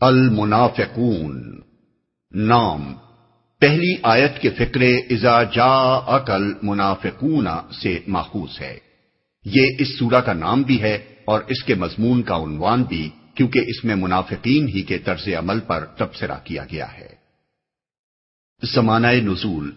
المنافقون۔ نام پہلی آیت کے فکرے ازا جا اکل منافقون سے ماخوذ ہے۔ یہ اس سورہ کا نام بھی ہے اور اس کے مضمون کا عنوان بھی، کیونکہ اس میں منافقین ہی کے طرز عمل پر تبصرہ کیا گیا ہے۔ زمانہ نزول۔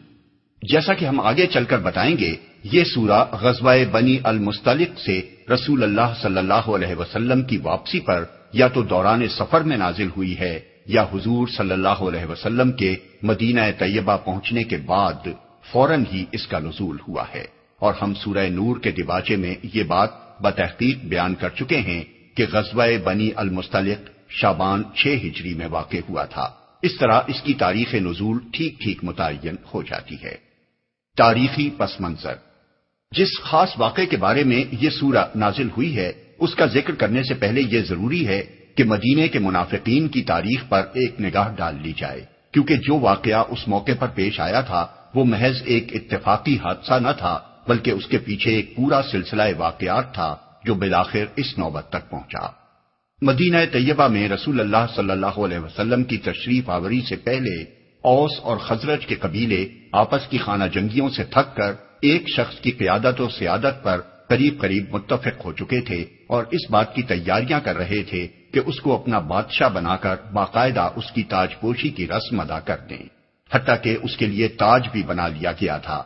جیسا کہ ہم آگے چل کر بتائیں گے، یہ سورہ غزوہ بنی المستلق سے رسول اللہ صلی اللہ علیہ وسلم کی واپسی پر یا تو دوران سفر میں نازل ہوئی ہے، یا حضور صلی اللہ علیہ وسلم کے مدینہ طیبہ پہنچنے کے بعد فوراً ہی اس کا نزول ہوا ہے۔ اور ہم سورہ نور کے دباچے میں یہ بات بتحقیق بیان کر چکے ہیں کہ غزوہ بنی المستلق شابان چھ ہجری میں واقع ہوا تھا۔ اس طرح اس کی تاریخ نزول ٹھیک ٹھیک متعین ہو جاتی ہے۔ تاریخی پس منظر۔ جس خاص واقعے کے بارے میں یہ سورہ نازل ہوئی ہے اس کا ذکر کرنے سے پہلے یہ ضروری ہے کہ مدینے کے منافقین کی تاریخ پر ایک نگاہ ڈال لی جائے، کیونکہ جو واقعہ اس موقع پر پیش آیا تھا، وہ محض ایک اتفاقی حادثہ نہ تھا، بلکہ اس کے پیچھے ایک پورا سلسلہ واقعات تھا جو بلاخر اس نوبت تک پہنچا۔ مدینہ طیبہ میں رسول اللہ صلی اللہ علیہ وسلم کی تشریف آوری سے پہلے، اوس اور خزرج کے قبیلے آپس کی خانہ جنگیوں سے تھک کر ایک شخص کی قیادت و سیادت پر قریب قریب متفق ہو چکے تھے اور اس بات کی تیاریاں کر رہے تھے کہ اس کو اپنا بادشاہ بنا کر باقاعدہ اس کی تاج پوشی کی رسم ادا کر دیں۔ حتیٰ کہ اس کے لیے تاج بھی بنا لیا گیا تھا۔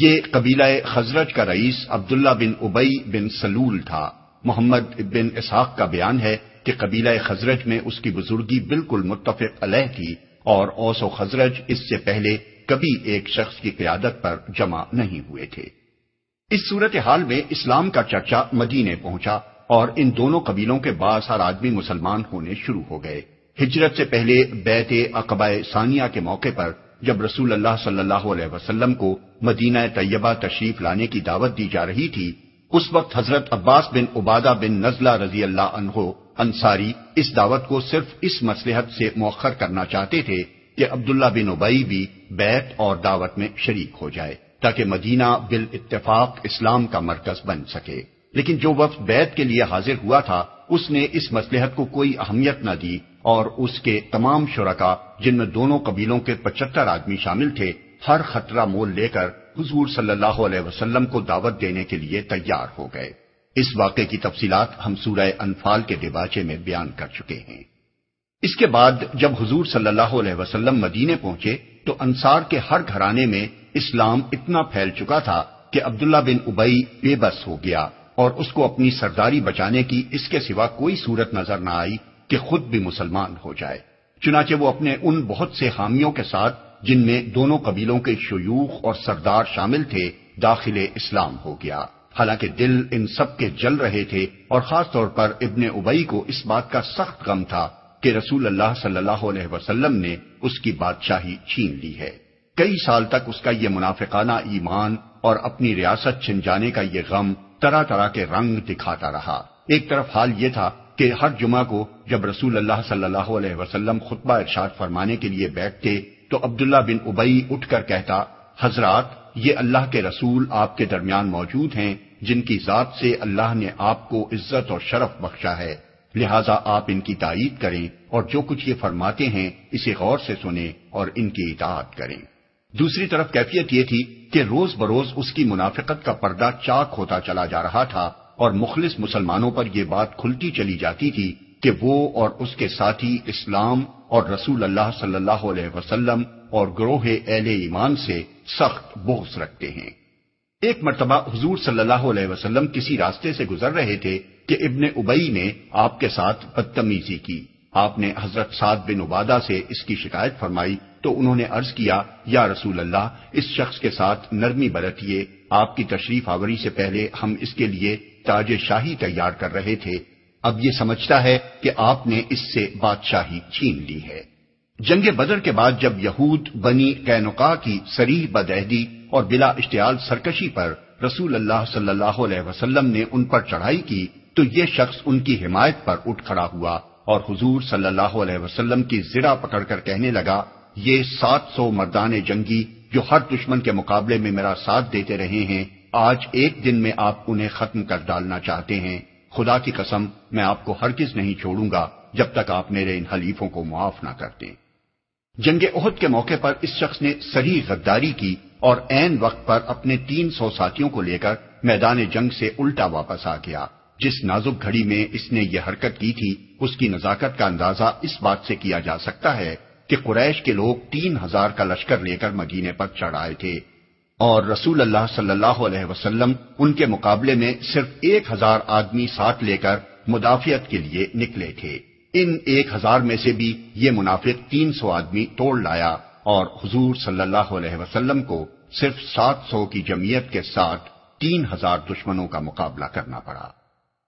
یہ قبیلہ خزرج کا رئیس عبداللہ بن ابئی بن سلول تھا۔ محمد بن اسحاق کا بیان ہے کہ قبیلہ خزرج میں اس کی بزرگی بالکل متفق علیہ تھی اور اوس و خزرج اس سے پہلے کبھی ایک شخص کی قیادت پر جمع نہیں ہوئے تھے۔ اس صورت حال میں اسلام کا چرچا مدینے پہنچا اور ان دونوں قبیلوں کے بعض ہر آدمی مسلمان ہونے شروع ہو گئے۔ ہجرت سے پہلے بیت اقبا ثانیہ کے موقع پر جب رسول اللہ صلی اللہ علیہ وسلم کو مدینہ طیبہ تشریف لانے کی دعوت دی جا رہی تھی، اس وقت حضرت عباس بن عبادہ بن نزلہ رضی اللہ عنہ انصاری اس دعوت کو صرف اس مسلحت سے مؤخر کرنا چاہتے تھے کہ عبداللہ بن ابئی بھی بیت اور دعوت میں شریک ہو جائے۔ تاکہ مدینہ بال اتفاق اسلام کا مرکز بن سکے۔ لیکن جو وقت بیت کے لیے حاضر ہوا تھا، اس نے اس مسلحت کو کوئی اہمیت نہ دی اور اس کے تمام شرکا، جن میں دونوں قبیلوں کے پچہتر آدمی شامل تھے، ہر خطرہ مول لے کر حضور صلی اللہ علیہ وسلم کو دعوت دینے کے لیے تیار ہو گئے۔ اس واقعے کی تفصیلات ہم سورہ انفال کے دباچے میں بیان کر چکے ہیں۔ اس کے بعد جب حضور صلی اللہ علیہ وسلم مدینے پہنچے، تو انصار کے ہر گھرانے میں اسلام اتنا پھیل چکا تھا کہ عبداللہ بن ابئی بے بس ہو گیا اور اس کو اپنی سرداری بچانے کی اس کے سوا کوئی صورت نظر نہ آئی کہ خود بھی مسلمان ہو جائے۔ چنانچہ وہ اپنے ان بہت سے حامیوں کے ساتھ، جن میں دونوں قبیلوں کے شیوخ اور سردار شامل تھے، داخل اسلام ہو گیا۔ حالانکہ دل ان سب کے جل رہے تھے اور خاص طور پر ابن ابئی کو اس بات کا سخت غم تھا کہ رسول اللہ صلی اللہ علیہ وسلم نے اس کی بادشاہی چھین لی ہے۔ کئی سال تک اس کا یہ منافقانہ ایمان اور اپنی ریاست چھن جانے کا یہ غم طرح طرح کے رنگ دکھاتا رہا۔ ایک طرف حال یہ تھا کہ ہر جمعہ کو جب رسول اللہ صلی اللہ علیہ وسلم خطبہ ارشاد فرمانے کے لیے بیٹھتے تو عبداللہ بن ابئی اٹھ کر کہتا، حضرات، یہ اللہ کے رسول آپ کے درمیان موجود ہیں، جن کی ذات سے اللہ نے آپ کو عزت اور شرف بخشا ہے۔ لہذا آپ ان کی تائید کریں اور جو کچھ یہ فرماتے ہیں اسے غور سے سنیں اور ان کی اطاعت کریں۔ دوسری طرف کیفیت یہ تھی کہ روز بروز اس کی منافقت کا پردہ چاک ہوتا چلا جا رہا تھا اور مخلص مسلمانوں پر یہ بات کھلتی چلی جاتی تھی کہ وہ اور اس کے ساتھی اسلام اور رسول اللہ صلی اللہ علیہ وسلم اور گروہ اہل ایمان سے سخت بغض رکھتے ہیں۔ ایک مرتبہ حضور صلی اللہ علیہ وسلم کسی راستے سے گزر رہے تھے کہ ابن ابئی نے آپ کے ساتھ بدتمیزی کی۔ آپ نے حضرت سعد بن عبادہ سے اس کی شکایت فرمائی تو انہوں نے عرض کیا، یا رسول اللہ، اس شخص کے ساتھ نرمی برتیے، آپ کی تشریف آوری سے پہلے ہم اس کے لیے تاج شاہی تیار کر رہے تھے۔ اب یہ سمجھتا ہے کہ آپ نے اس سے بادشاہی چھین لی ہے۔ جنگ بدر کے بعد جب یہود، بنی کینقا کی سریح بدہدی اور بلا اشتعال سرکشی پر رسول اللہ صلی اللہ علیہ وسلم نے ان پر چڑھائی کی تو یہ شخص ان کی حمایت پر اٹھ کھڑا ہوا۔ اور حضور صلی اللہ علیہ وسلم کی زرا پکڑ کر کہنے لگا، یہ سات سو مردان جنگی جو ہر دشمن کے مقابلے میں میرا ساتھ دیتے رہے ہیں، آج ایک دن میں آپ انہیں ختم کر ڈالنا چاہتے ہیں۔ خدا کی قسم، میں آپ کو ہرگز نہیں چھوڑوں گا جب تک آپ میرے ان حلیفوں کو معاف نہ کر دیں۔ جنگ عہد کے موقع پر اس شخص نے سری غداری کی اور عین وقت پر اپنے تین سو ساتھیوں کو لے کر میدان جنگ سے الٹا واپس آ گیا۔ جس نازک گھڑی میں اس نے یہ حرکت کی تھی، اس کی نزاکت کا اندازہ اس بات سے کیا جا سکتا ہے کہ قریش کے لوگ تین ہزار کا لشکر لے کر مدینے پر چڑھ آئے تھے۔ اور رسول اللہ صلی اللہ علیہ وسلم ان کے مقابلے میں صرف ایک ہزار آدمی ساتھ لے کر مدافعت کے لیے نکلے تھے۔ ان ایک ہزار میں سے بھی یہ منافق تین سو آدمی توڑ لایا اور حضور صلی اللہ علیہ وسلم کو صرف سات سو کی جمعیت کے ساتھ تین ہزار دشمنوں کا مقابلہ کرنا پڑا۔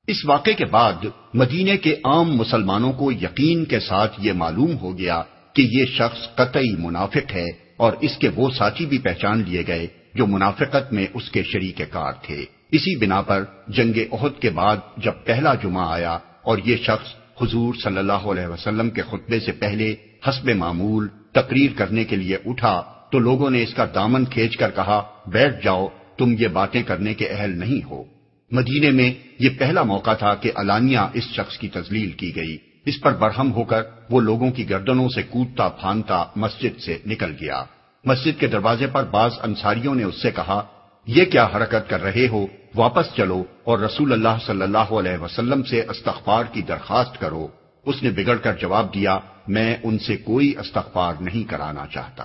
اس واقعے کے بعد مدینے کے عام مسلمانوں کو یقین کے ساتھ یہ معلوم ہو گیا کہ یہ شخص قطعی منافق ہے اور اس کے وہ ساتھی بھی پہچان لیے گئے جو منافقت میں اس کے شریک کار تھے۔ اسی بنا پر جنگ عہد کے بعد جب پہلا جمعہ آیا اور یہ شخص حضور صلی اللہ علیہ وسلم کے خطبے سے پہلے حسب معمول تقریر کرنے کے لیے اٹھا تو لوگوں نے اس کا دامن کھینچ کر کہا، بیٹھ جاؤ، تم یہ باتیں کرنے کے اہل نہیں ہو۔ مدینے میں یہ پہلا موقع تھا کہ علانیہ اس شخص کی تزلیل کی گئی۔ اس پر برہم ہو کر وہ لوگوں کی گردنوں سے کودتا پھانتا مسجد سے نکل گیا۔ مسجد کے دروازے پر بعض انصاریوں نے اس سے کہا، یہ کیا حرکت کر رہے ہو؟ واپس چلو اور رسول اللہ صلی اللہ علیہ وسلم سے استغفار کی درخواست کرو اس نے بگڑ کر جواب دیا، میں ان سے کوئی استغفار نہیں کرانا چاہتا۔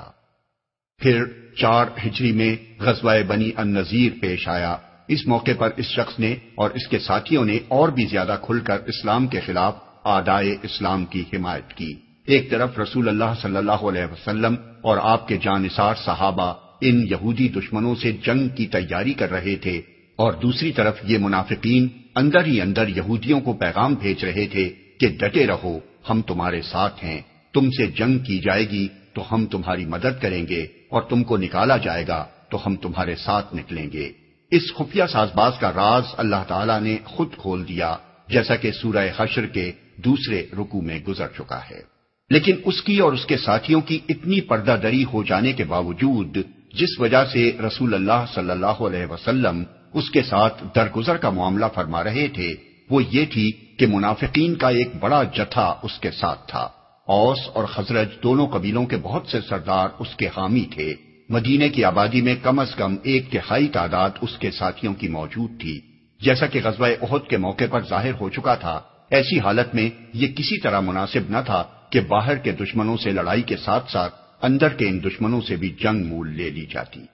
پھر چار ہجری میں غزوہ بنی ان نذیر پیش آیا۔ اس موقع پر اس شخص نے اور اس کے ساتھیوں نے اور بھی زیادہ کھل کر اسلام کے خلاف آدائے اسلام کی حمایت کی۔ ایک طرف رسول اللہ صلی اللہ علیہ وسلم اور آپ کے جانصار صحابہ ان یہودی دشمنوں سے جنگ کی تیاری کر رہے تھے اور دوسری طرف یہ منافقین اندر ہی اندر یہودیوں کو پیغام بھیج رہے تھے کہ ڈٹے رہو، ہم تمہارے ساتھ ہیں، تم سے جنگ کی جائے گی تو ہم تمہاری مدد کریں گے اور تم کو نکالا جائے گا تو ہم تمہارے ساتھ نکلیں گے۔ اس خفیہ ساز باز کا راز اللہ تعالیٰ نے خود کھول دیا، جیسا کہ سورہ حشر کے دوسرے رکو میں گزر چکا ہے۔ لیکن اس کی اور اس کے ساتھیوں کی اتنی پردہ دری ہو جانے کے باوجود، جس وجہ سے رسول اللہ صلی اللہ علیہ وسلم اس کے ساتھ درگزر کا معاملہ فرما رہے تھے، وہ یہ تھی کہ منافقین کا ایک بڑا جتھا اس کے ساتھ تھا۔ اوس اور خزرج دونوں قبیلوں کے بہت سے سردار اس کے حامی تھے۔ مدینے کی آبادی میں کم از کم ایک تہائی تعداد اس کے ساتھیوں کی موجود تھی۔ جیسا کہ غزوہ عہد کے موقع پر ظاہر ہو چکا تھا، ایسی حالت میں یہ کسی طرح مناسب نہ تھا کہ باہر کے دشمنوں سے لڑائی کے ساتھ ساتھ اندر کے ان دشمنوں سے بھی جنگ مول لے لی جاتی۔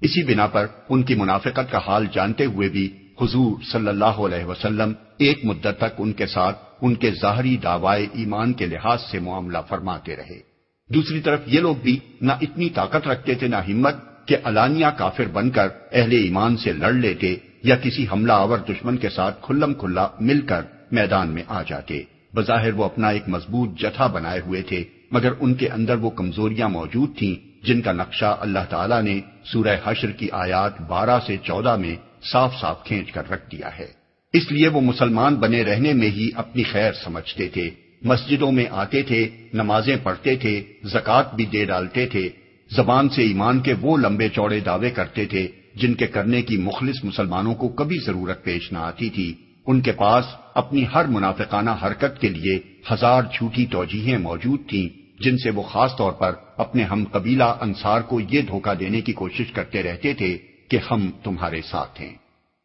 اسی بنا پر ان کی منافقت کا حال جانتے ہوئے بھی حضور صلی اللہ علیہ وسلم ایک مدت تک ان کے ساتھ ان کے ظاہری دعوائے ایمان کے لحاظ سے معاملہ فرماتے رہے۔ دوسری طرف یہ لوگ بھی نہ اتنی طاقت رکھتے تھے نہ ہمت کہ علانیہ کافر بن کر اہل ایمان سے لڑ لیتے یا کسی حملہ آور دشمن کے ساتھ کھلم کھلا مل کر میدان میں آ جاتے۔ بظاہر وہ اپنا ایک مضبوط جتھا بنائے ہوئے تھے، مگر ان کے اندر وہ کمزوریاں موجود تھیں جن کا نقشہ اللہ تعالیٰ نے سورہ حشر کی آیات بارہ سے چودہ میں صاف صاف کھینچ کر رکھ دیا ہے۔ اس لیے وہ مسلمان بنے رہنے میں ہی اپنی خیر سمجھتے تھے۔ مسجدوں میں آتے تھے، نمازیں پڑھتے تھے، زکوٰۃ بھی دے ڈالتے تھے۔ زبان سے ایمان کے وہ لمبے چوڑے دعوے کرتے تھے جن کے کرنے کی مخلص مسلمانوں کو کبھی ضرورت پیش نہ آتی تھی۔ ان کے پاس اپنی ہر منافقانہ حرکت کے لیے ہزار جھوٹی توجیہیں موجود تھیں، جن سے وہ خاص طور پر اپنے ہم قبیلہ انصار کو یہ دھوکہ دینے کی کوشش کرتے رہتے تھے کہ ہم تمہارے ساتھ ہیں۔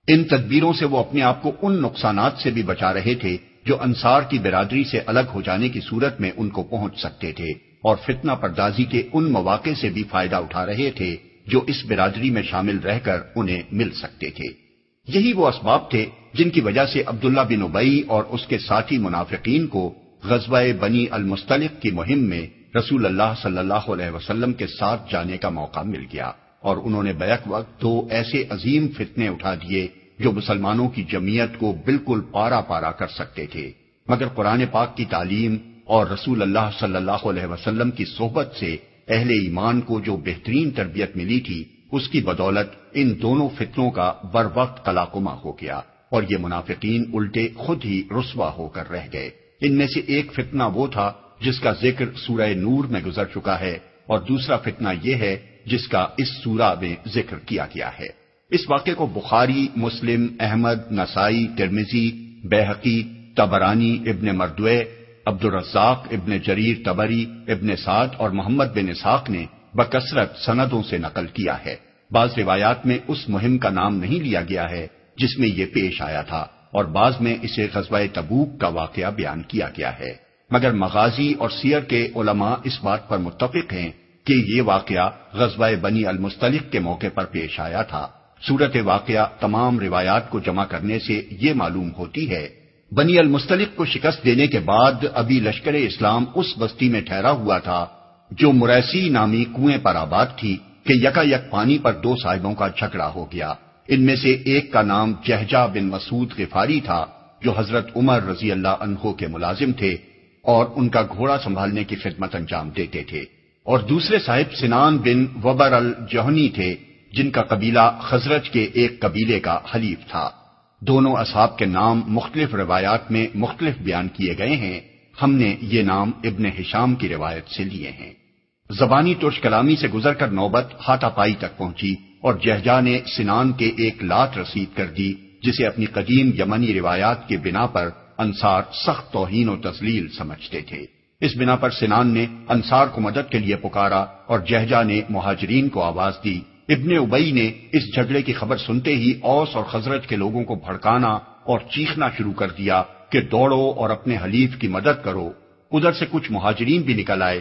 ان تدبیروں سے وہ اپنے آپ کو ان نقصانات سے بھی بچا رہے تھے جو انصار کی برادری سے الگ ہو جانے کی صورت میں ان کو پہنچ سکتے تھے اور فتنہ پردازی کے ان مواقع سے بھی فائدہ اٹھا رہے تھے جو اس برادری میں شامل رہ کر انہیں مل سکتے تھے۔ یہی وہ اسباب تھے جن کی وجہ سے عبداللہ بن ابئی اور اس کے ساتھی منافقین کو غزوہ بنی المستلق کی مہم میں رسول اللہ صلی اللہ علیہ وسلم کے ساتھ جانے کا موقع مل گیا اور انہوں نے بیک وقت دو ایسے عظیم فتنے اٹھا دیے جو مسلمانوں کی جمعیت کو بالکل پارا پارا کر سکتے تھے۔ مگر قرآن پاک کی تعلیم اور رسول اللہ صلی اللہ علیہ وسلم کی صحبت سے اہل ایمان کو جو بہترین تربیت ملی تھی، اس کی بدولت ان دونوں فتنوں کا بر وقت کلاکما ہو گیا اور یہ منافقین الٹے خود ہی رسوا ہو کر رہ گئے۔ ان میں سے ایک فتنہ وہ تھا جس کا ذکر سورہ نور میں گزر چکا ہے اور دوسرا فتنہ یہ ہے جس کا اس سورہ میں ذکر کیا گیا ہے۔ اس واقعے کو بخاری، مسلم، احمد، نسائی ترمیزی بحقی تبرانی ابن مردوے عبد الرزاق ابن جریر تبری ابن سعد اور محمد بن اسحاق نے بکثرت سندوں سے نقل کیا ہے۔ بعض روایات میں اس مہم کا نام نہیں لیا گیا ہے جس میں یہ پیش آیا تھا اور بعض میں اسے غزوہ تبوک کا واقعہ بیان کیا گیا ہے۔ مگر مغازی اور سیر کے علماء اس بات پر متفق ہیں کہ یہ واقعہ غزوہ بنی المستلق کے موقع پر پیش آیا تھا۔ صورت واقعہ تمام روایات کو جمع کرنے سے یہ معلوم ہوتی ہے، بنی المستلق کو شکست دینے کے بعد ابھی لشکر اسلام اس بستی میں ٹھہرا ہوا تھا، جو مریسی نامی کنویں پر آباد تھی کہ یکا یک پانی پر دو صاحبوں کا جھگڑا ہو گیا۔ ان میں سے ایک کا نام جہجا بن مسعود غفاری تھا، جو حضرت عمر رضی اللہ عنہ کے ملازم تھے اور ان کا گھوڑا سنبھالنے کی خدمت انجام دیتے تھے۔ اور دوسرے صاحب سنان بن وبر الجہنی تھے جن کا قبیلہ خزرج کے ایک قبیلے کا حلیف تھا۔ دونوں اصحاب کے نام مختلف روایات میں مختلف بیان کیے گئے ہیں۔ ہم نے یہ نام ابن ہشام کی روایت سے لیے ہیں۔ زبانی ترش کلامی سے گزر کر نوبت ہاتھا پائی تک پہنچی اور جہجا نے سنان کے ایک لات رسید کر دی، جسے اپنی قدیم یمنی روایات کے بنا پر انصار سخت توہین و تزلیل سمجھتے تھے۔ اس بنا پر سنان نے انصار کو مدد کے لیے پکارا اور جہجا نے مہاجرین کو آواز دی۔ ابن ابئی نے اس جھگڑے کی خبر سنتے ہی اوس اور خزرت کے لوگوں کو بھڑکانا اور چیخنا شروع کر دیا کہ دوڑو اور اپنے حلیف کی مدد کرو۔ ادھر سے کچھ مہاجرین بھی نکل آئے۔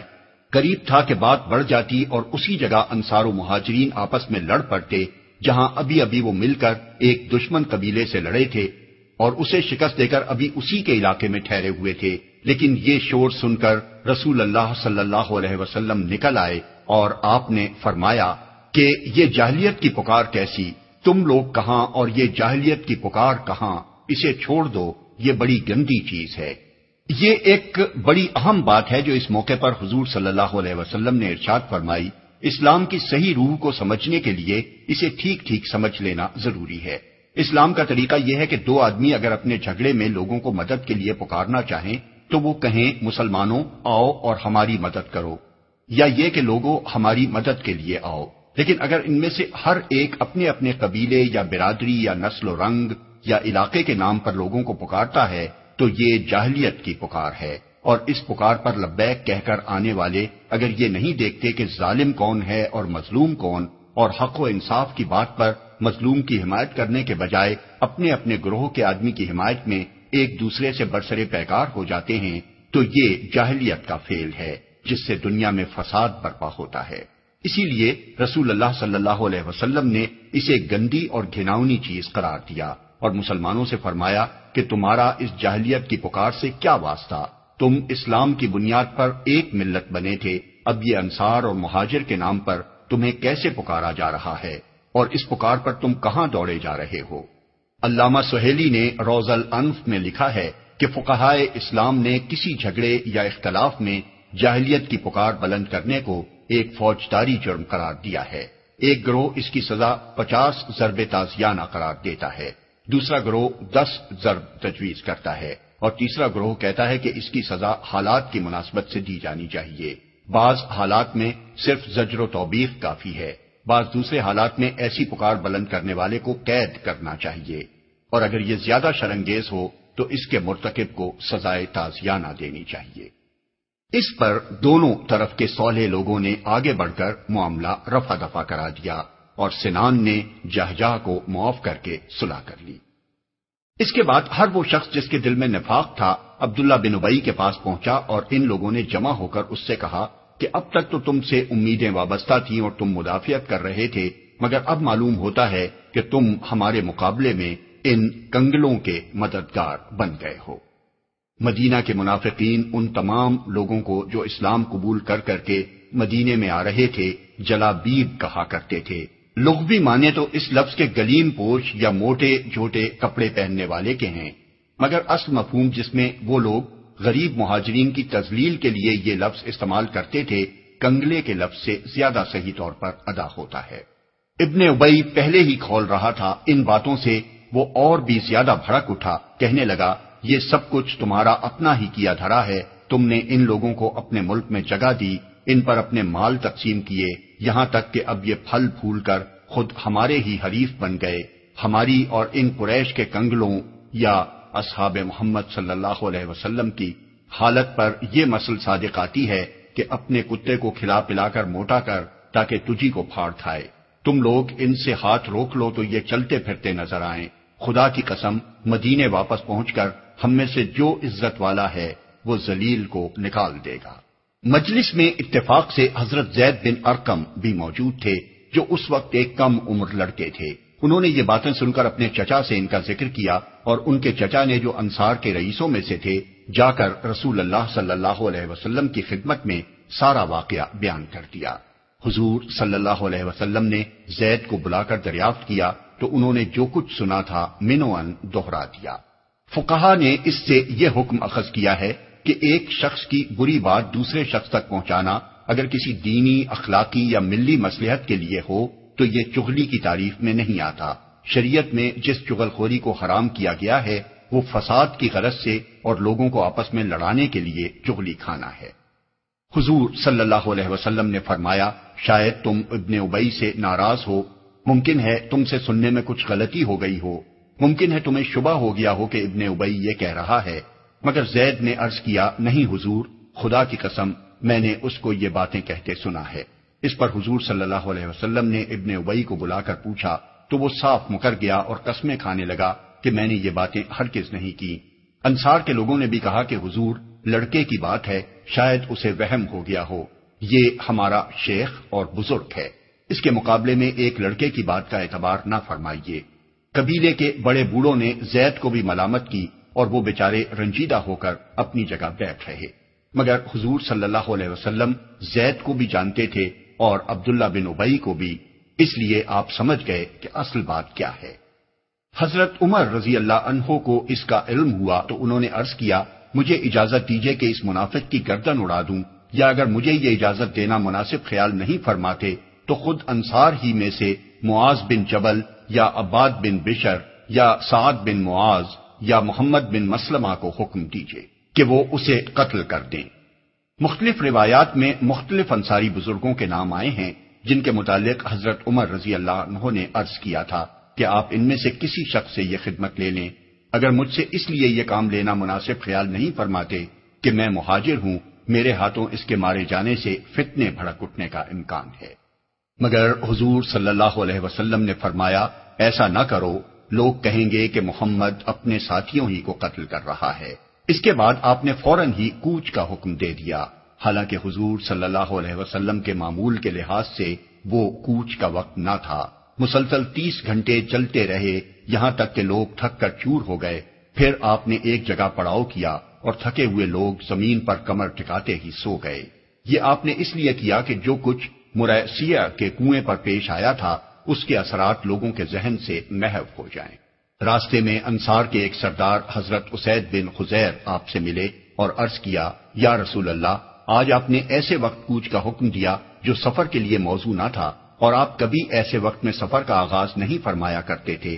قریب تھا کہ بات بڑھ جاتی اور اسی جگہ انصار و مہاجرین آپس میں لڑ پڑتے، جہاں ابھی ابھی وہ مل کر ایک دشمن قبیلے سے لڑے تھے اور اسے شکست دے کر ابھی اسی کے علاقے میں ٹھہرے ہوئے تھے۔ لیکن یہ شور سن کر رسول اللہ صلی اللہ علیہ وسلم نکل آئے اور آپ نے فرمایا کہ یہ جاہلیت کی پکار کیسی؟ تم لوگ کہاں اور یہ جاہلیت کی پکار کہاں؟ اسے چھوڑ دو، یہ بڑی گندی چیز ہے۔ یہ ایک بڑی اہم بات ہے جو اس موقع پر حضور صلی اللہ علیہ وسلم نے ارشاد فرمائی۔ اسلام کی صحیح روح کو سمجھنے کے لیے اسے ٹھیک ٹھیک سمجھ لینا ضروری ہے۔ اسلام کا طریقہ یہ ہے کہ دو آدمی اگر اپنے جھگڑے میں لوگوں کو مدد کے لیے پکارنا چاہیں، تو وہ کہیں، مسلمانوں، آؤ اور ہماری مدد کرو۔ یا یہ کہ لوگوں، ہماری مدد کے لیے آؤ۔ لیکن اگر ان میں سے ہر ایک اپنے اپنے قبیلے یا برادری یا نسل و رنگ یا علاقے کے نام پر لوگوں کو پکارتا ہے، تو یہ جاہلیت کی پکار ہے۔ اور اس پکار پر لبیک کہہ کر آنے والے اگر یہ نہیں دیکھتے کہ ظالم کون ہے اور مظلوم کون، اور حق و انصاف کی بات پر مظلوم کی حمایت کرنے کے بجائے اپنے اپنے گروہ کے آدمی کی حمایت میں ایک دوسرے سے برسرے پیکار ہو جاتے ہیں، تو یہ جاہلیت کا فیل ہے، جس سے دنیا میں فساد برپا ہوتا ہے۔ اسی لیے رسول اللہ صلی اللہ علیہ وسلم نے اسے گندی اور گھناؤنی چیز قرار دیا اور مسلمانوں سے فرمایا کہ تمہارا اس جاہلیت کی پکار سے کیا واسطہ؟ تم اسلام کی بنیاد پر ایک ملت بنے تھے، اب یہ انصار اور مہاجر کے نام پر تمہیں کیسے پکارا جا رہا ہے؟ اور اس پکار پر تم کہاں دوڑے جا رہے ہو؟ علامہ سہیلی نے روز الانف میں لکھا ہے کہ فقہائے اسلام نے کسی جھگڑے یا اختلاف میں جاہلیت کی پکار بلند کرنے کو ایک فوجداری جرم قرار دیا ہے۔ ایک گروہ اس کی سزا پچاس ضرب تازیانہ قرار دیتا ہے۔ دوسرا گروہ دس ضرب تجویز کرتا ہے۔ اور تیسرا گروہ کہتا ہے کہ اس کی سزا حالات کی مناسبت سے دی جانی چاہیے۔ بعض حالات میں صرف زجر و توبیخ کافی ہے۔ بعض دوسرے حالات میں ایسی پکار بلند کرنے والے کو قید کرنا چاہیے۔ اور اگر یہ زیادہ شرنگیز ہو تو اس کے مرتکب کو سزائے تازیانہ دینی چاہیے۔ اس پر دونوں طرف کے سولہ لوگوں نے آگے بڑھ کر معاملہ رفع دفع کرا دیا اور سنان نے جہجا کو معاف کر کے سلا کر لی۔ اس کے بعد ہر وہ شخص جس کے دل میں نفاق تھا، عبداللہ بن ابئی کے پاس پہنچا اور ان لوگوں نے جمع ہو کر اس سے کہا کہ اب تک تو تم سے امیدیں وابستہ تھیں اور تم مدافعت کر رہے تھے، مگر اب معلوم ہوتا ہے کہ تم ہمارے مقابلے میں ان کنگلوں کے مددگار بن گئے ہو۔ مدینہ کے منافقین ان تمام لوگوں کو جو اسلام قبول کر کر کے مدینے میں آ رہے تھے، جلا بیب کہا کرتے تھے۔ لغوی بھی مانے تو اس لفظ کے گلیم پوش یا موٹے جھوٹے کپڑے پہننے والے کے ہیں۔ مگر اصل مفہوم جس میں وہ لوگ غریب مہاجرین کی تزلیل کے لیے یہ لفظ استعمال کرتے تھے، کنگلے کے لفظ سے زیادہ صحیح طور پر ادا ہوتا ہے۔ ابن ابئی پہلے ہی کھول رہا تھا ان باتوں سے، وہ اور بھی زیادہ بھڑک اٹھا، کہنے لگا یہ سب کچھ تمہارا اپنا ہی کیا دھرا ہے۔ تم نے ان لوگوں کو اپنے ملک میں جگہ دی، ان پر اپنے مال تقسیم کیے۔ یہاں تک کہ اب یہ پھل پھول کر خود ہمارے ہی حریف بن گئے۔ ہماری اور ان قریش کے کنگلوں یا اصحاب محمد صلی اللہ علیہ وسلم کی حالت پر یہ مسل صادق آتی ہے کہ اپنے کتے کو کھلا پلا کر موٹا کر تاکہ تجھی کو پھاڑ کھائے۔ تم لوگ ان سے ہاتھ روک لو تو یہ چلتے پھرتے نظر آئیں۔ خدا کی قسم، مدینے واپس پہنچ کر ہم میں سے جو عزت والا ہے، وہ زلیل کو نکال دے گا۔ مجلس میں اتفاق سے حضرت زید بن ارکم بھی موجود تھے، جو اس وقت ایک کم عمر لڑکے تھے۔ انہوں نے یہ باتیں سن کر اپنے چچا سے ان کا ذکر کیا اور ان کے چچا نے جو انصار کے رئیسوں میں سے تھے، جا کر رسول اللہ صلی اللہ علیہ وسلم کی خدمت میں سارا واقعہ بیان کر دیا۔ حضور صلی اللہ علیہ وسلم نے زید کو بلا کر دریافت کیا تو انہوں نے جو کچھ سنا تھا، منوان دوہرا دیا۔ فکہ نے اس سے یہ حکم اخذ کیا ہے کہ ایک شخص کی بری بات دوسرے شخص تک پہنچانا اگر کسی دینی، اخلاقی یا ملی مسلحت کے لیے ہو تو یہ چغلی کی تعریف میں نہیں آتا۔ شریعت میں جس چغل خوری کو حرام کیا گیا ہے، وہ فساد کی غرض سے اور لوگوں کو آپس میں لڑانے کے لیے چغلی کھانا ہے۔ حضور صلی اللہ علیہ وسلم نے فرمایا، شاید تم ابن ابئی سے ناراض ہو، ممکن ہے تم سے سننے میں کچھ غلطی ہو گئی ہو۔ ممکن ہے تمہیں شبہ ہو گیا ہو کہ ابن ابئی یہ کہہ رہا ہے، مگر زید نے عرض کیا، نہیں حضور، خدا کی قسم، میں نے اس کو یہ باتیں کہتے سنا ہے۔ اس پر حضور صلی اللہ علیہ وسلم نے ابن ابئی کو بلا کر پوچھا، تو وہ صاف مکر گیا اور قسمیں کھانے لگا کہ میں نے یہ باتیں ہرگز نہیں کی۔ انصار کے لوگوں نے بھی کہا کہ حضور، لڑکے کی بات ہے، شاید اسے وہم ہو گیا ہو۔ یہ ہمارا شیخ اور بزرگ ہے۔ اس کے مقابلے میں ایک لڑکے کی بات کا اعتبار نہ فرمائیے۔ قبیلے کے بڑے بوڑھوں نے زید کو بھی ملامت کی اور وہ بیچارے رنجیدہ ہو کر اپنی جگہ بیٹھ رہے۔ مگر حضور صلی اللہ علیہ وسلم زید کو بھی جانتے تھے اور عبداللہ بن ابئی کو بھی۔ اس لیے آپ سمجھ گئے کہ اصل بات کیا ہے۔ حضرت عمر رضی اللہ عنہ کو اس کا علم ہوا تو انہوں نے عرض کیا، مجھے اجازت دیجیے کہ اس منافق کی گردن اڑا دوں۔ یا اگر مجھے یہ اجازت دینا مناسب خیال نہیں فرماتے، تو خود انصار ہی میں سے معاذ بن جبل یا عباد بن بشر یا سعد بن معاذ یا محمد بن مسلمہ کو حکم دیجیے کہ وہ اسے قتل کر دیں۔ مختلف روایات میں مختلف انصاری بزرگوں کے نام آئے ہیں، جن کے متعلق حضرت عمر رضی اللہ عنہ نے عرض کیا تھا کہ آپ ان میں سے کسی شخص سے یہ خدمت لے لیں۔ اگر مجھ سے اس لیے یہ کام لینا مناسب خیال نہیں فرماتے کہ میں مہاجر ہوں، میرے ہاتھوں اس کے مارے جانے سے فتنے بھڑک اٹھنے کا امکان ہے۔ مگر حضور صلی اللہ علیہ وسلم نے فرمایا، ایسا نہ کرو، لوگ کہیں گے کہ محمد اپنے ساتھیوں ہی کو قتل کر رہا ہے۔ اس کے بعد آپ نے فوراً ہی کوچ کا حکم دے دیا۔ حالانکہ حضور صلی اللہ علیہ وسلم کے معمول کے لحاظ سے وہ کوچ کا وقت نہ تھا۔ مسلسل تیس گھنٹے چلتے رہے، یہاں تک کہ لوگ تھک کر چور ہو گئے۔ پھر آپ نے ایک جگہ پڑاؤ کیا اور تھکے ہوئے لوگ زمین پر کمر ٹکاتے ہی سو گئے۔ یہ آپ نے اس لیے کیا کہ جو کچھ مرسیا کے کنویں پر پیش آیا تھا، اس کے اثرات لوگوں کے ذہن سے محو ہو جائیں۔ راستے میں انصار کے ایک سردار حضرت اسید بن خزیر آپ سے ملے اور عرض کیا، یا رسول اللہ، آج آپ نے ایسے وقت کوچ کا حکم دیا جو سفر کے لیے موضوع نہ تھا، اور آپ کبھی ایسے وقت میں سفر کا آغاز نہیں فرمایا کرتے تھے۔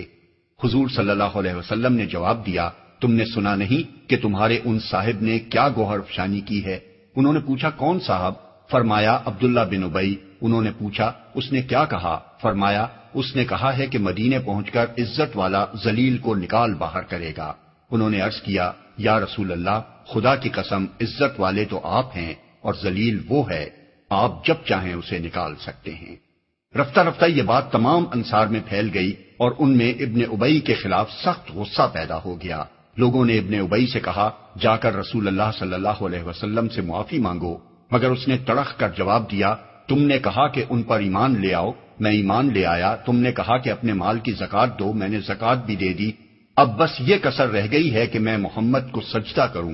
حضور صلی اللہ علیہ وسلم نے جواب دیا، تم نے سنا نہیں کہ تمہارے ان صاحب نے کیا گوہر فشانی کی ہے؟ انہوں نے پوچھا، کون صاحب؟ فرمایا، عبداللہ بن ابئی انہوں نے پوچھا، اس نے کیا کہا؟ فرمایا، اس نے کہا ہے کہ مدینے پہنچ کر عزت والا زلیل کو نکال باہر کرے گا۔ انہوں نے عرض کیا، یا رسول اللہ، خدا کی قسم، عزت والے تو آپ ہیں اور زلیل وہ ہے، آپ جب چاہیں اسے نکال سکتے ہیں۔ رفتہ رفتہ یہ بات تمام انصار میں پھیل گئی اور ان میں ابن ابئی کے خلاف سخت غصہ پیدا ہو گیا۔ لوگوں نے ابن ابئی سے کہا، جا کر رسول اللہ صلی اللہ علیہ وسلم سے معافی مانگو، مگر اس نے تڑخ کر جواب دیا تم نے کہا کہ ان پر ایمان لے آؤ، میں ایمان لے آیا، تم نے کہا کہ اپنے مال کی زکات دو، میں نے زکات بھی دے دی۔ اب بس یہ کسر رہ گئی ہے کہ میں محمد کو سجدہ کروں۔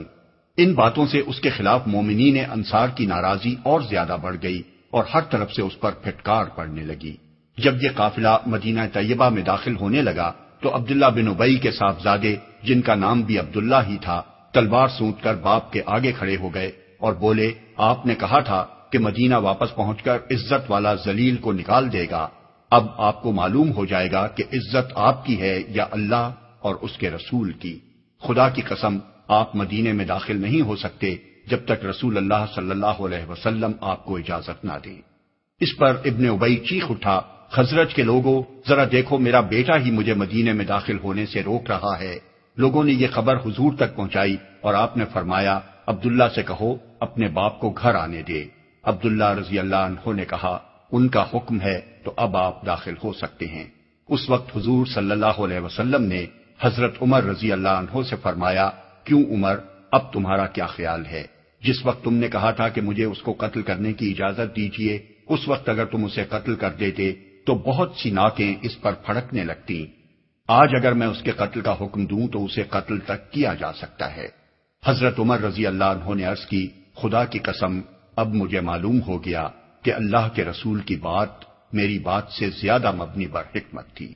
ان باتوں سے اس کے خلاف مومنین انصار کی ناراضی اور زیادہ بڑھ گئی اور ہر طرف سے اس پر پھٹکار پڑنے لگی۔ جب یہ قافلہ مدینہ طیبہ میں داخل ہونے لگا، تو عبداللہ بن ابئی کے صاحبزادے، جن کا نام بھی عبداللہ ہی تھا، تلوار سونٹ کر باپ کے آگے کھڑے ہو گئے اور بولے، آپ نے کہا تھا کہ مدینہ واپس پہنچ کر عزت والا زلیل کو نکال دے گا۔ اب آپ کو معلوم ہو جائے گا کہ عزت آپ کی ہے یا اللہ اور اس کے رسول کی۔ خدا کی قسم، آپ مدینے میں داخل نہیں ہو سکتے جب تک رسول اللہ صلی اللہ علیہ وسلم آپ کو اجازت نہ دیں۔ اس پر ابن ابئی چیخ اٹھا۔ خزرج کے لوگوں، ذرا دیکھو میرا بیٹا ہی مجھے مدینے میں داخل ہونے سے روک رہا ہے۔ لوگوں نے یہ خبر حضور تک پہنچائی اور آپ نے فرمایا، عبداللہ سے کہو، اپنے باپ کو گھر آنے دے۔ عبداللہ رضی اللہ عنہ نے کہا، ان کا حکم ہے تو اب آپ داخل ہو سکتے ہیں۔ اس وقت حضور صلی اللہ علیہ وسلم نے حضرت عمر رضی اللہ عنہ سے فرمایا، کیوں عمر؟ اب تمہارا کیا خیال ہے؟ جس وقت تم نے کہا تھا کہ مجھے اس کو قتل کرنے کی اجازت دیجیے اس وقت اگر تم اسے قتل کر دیتے تو بہت سی ناکیں اس پر پھڑکنے لگتی آج اگر میں اس کے قتل کا حکم دوں تو اسے قتل تک کیا جا سکتا ہے۔ حضرت عمر رضی اللہ عنہ نے عرض کی، خدا کی قسم اب مجھے معلوم ہو گیا کہ اللہ کے رسول کی بات میری بات سے زیادہ مبنی پر حکمت تھی۔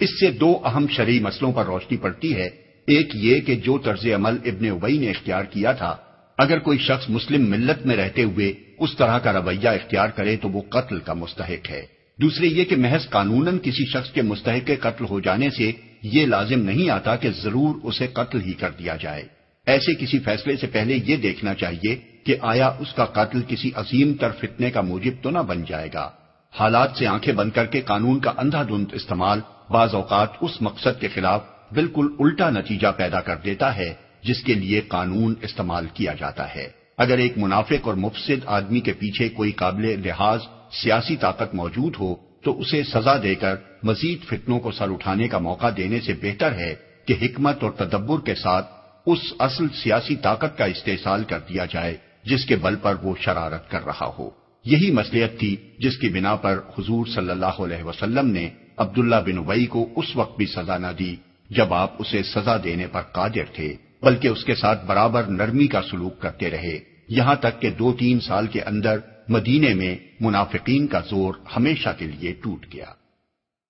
اس سے دو اہم شرعی مسئلوں پر روشنی پڑتی ہے۔ ایک یہ کہ جو طرز عمل ابن ابئی نے اختیار کیا تھا، اگر کوئی شخص مسلم ملت میں رہتے ہوئے اس طرح کا رویہ اختیار کرے تو وہ قتل کا مستحق ہے۔ دوسرے یہ کہ محض قانون کسی شخص کے مستحق قتل ہو جانے سے یہ لازم نہیں آتا کہ ضرور اسے قتل ہی کر دیا جائے۔ ایسے کسی فیصلے سے پہلے یہ دیکھنا چاہیے کہ آیا اس کا قتل کسی عظیم تر فتنے کا موجب تو نہ بن جائے گا۔ حالات سے آنکھیں بند کر کے قانون کا اندھا دھند استعمال بعض اوقات اس مقصد کے خلاف بالکل الٹا نتیجہ پیدا کر دیتا ہے جس کے لیے قانون استعمال کیا جاتا ہے۔ اگر ایک منافق اور مفسد آدمی کے پیچھے کوئی قابل لحاظ سیاسی طاقت موجود ہو تو اسے سزا دے کر مزید فتنوں کو سر اٹھانے کا موقع دینے سے بہتر ہے کہ حکمت اور تدبر کے ساتھ اس اصل سیاسی طاقت کا استحصال کر دیا جائے۔ جس کے بل پر وہ شرارت کر رہا ہو۔ یہی مسلحت تھی جس کی بنا پر حضور صلی اللہ علیہ وسلم نے عبداللہ بن ابئی کو اس وقت بھی سزا نہ دی جب آپ اسے سزا دینے پر قادر تھے، بلکہ اس کے ساتھ برابر نرمی کا سلوک کرتے رہے۔ یہاں تک کہ دو تین سال کے اندر مدینے میں منافقین کا زور ہمیشہ کے لیے ٹوٹ گیا۔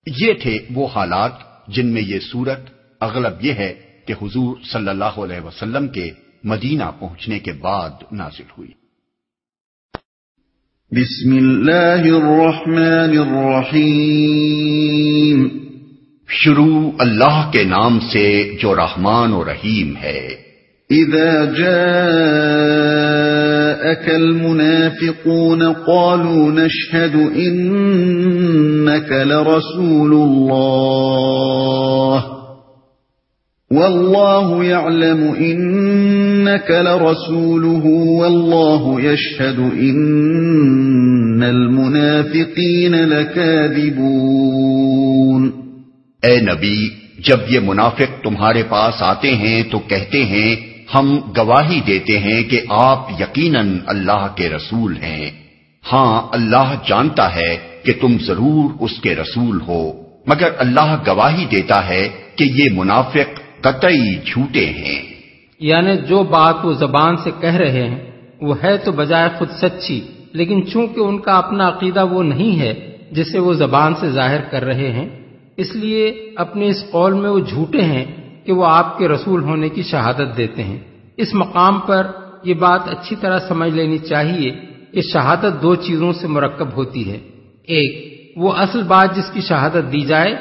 یہ تھے وہ حالات جن میں یہ صورت اغلب یہ ہے کہ حضور صلی اللہ علیہ وسلم کے مدینہ پہنچنے کے بعد نازل ہوئی۔ بسم اللہ الرحمن الرحیم۔ شروع اللہ کے نام سے جو رحمان و رحیم ہے۔ اذا جاءك المنافقون قالوا نشهد انك لرسول الله والله يعلم انك لرسوله والله يشهد ان المنافقين لكاذبون اے نبی، جب یہ منافق تمہارے پاس آتے ہیں تو کہتے ہیں، ہم گواہی دیتے ہیں کہ آپ یقیناً اللہ کے رسول ہیں۔ ہاں اللہ جانتا ہے کہ تم ضرور اس کے رسول ہو، مگر اللہ گواہی دیتا ہے کہ یہ منافق قطعی جھوٹے ہیں۔ یعنی جو بات وہ زبان سے کہہ رہے ہیں، وہ ہے تو بجائے خود سچی، لیکن چونکہ ان کا اپنا عقیدہ وہ نہیں ہے جسے وہ زبان سے ظاہر کر رہے ہیں، اس لیے اپنے اس قول میں وہ جھوٹے ہیں کہ وہ آپ کے رسول ہونے کی شہادت دیتے ہیں۔ اس مقام پر یہ بات اچھی طرح سمجھ لینی چاہیے کہ شہادت دو چیزوں سے مرکب ہوتی ہے۔ ایک، وہ اصل بات جس کی شہادت دی جائے،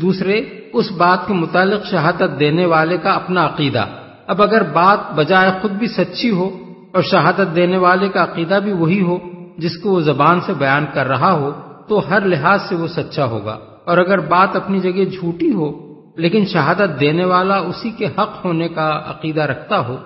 دوسرے، اس بات کے متعلق شہادت دینے والے کا اپنا عقیدہ۔ اب اگر بات بجائے خود بھی سچی ہو اور شہادت دینے والے کا عقیدہ بھی وہی ہو جس کو وہ زبان سے بیان کر رہا ہو، تو ہر لحاظ سے وہ سچا ہوگا۔ اور اگر بات اپنی جگہ جھوٹی ہو، لیکن شہادت دینے والا اسی کے حق ہونے کا عقیدہ رکھتا ہو،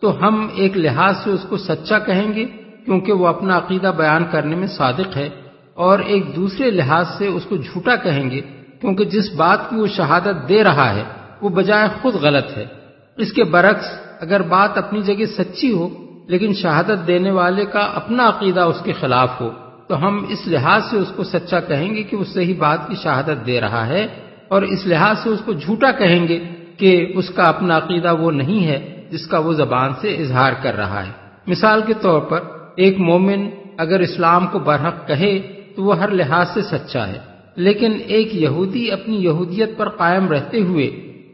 تو ہم ایک لحاظ سے اس کو سچا کہیں گے کیونکہ وہ اپنا عقیدہ بیان کرنے میں صادق ہے۔ اور ایک دوسرے لحاظ سے اس کو جھوٹا کہیں گے کیونکہ جس بات کی وہ شہادت دے رہا ہے، وہ بجائے خود غلط ہے۔ اس کے برعکس اگر بات اپنی جگہ سچی ہو، لیکن شہادت دینے والے کا اپنا عقیدہ اس کے خلاف ہو، تو ہم اس لحاظ سے اس کو سچا کہیں گے کہ وہ صحیح بات کی شہادت دے رہا ہے، اور اس لحاظ سے اس کو جھوٹا کہیں گے کہ اس کا اپنا عقیدہ وہ نہیں ہے جس کا وہ زبان سے اظہار کر رہا ہے۔ مثال کے طور پر، ایک مومن اگر اسلام کو برحق کہے تو وہ ہر لحاظ سے سچا ہے، لیکن ایک یہودی اپنی یہودیت پر قائم رہتے ہوئے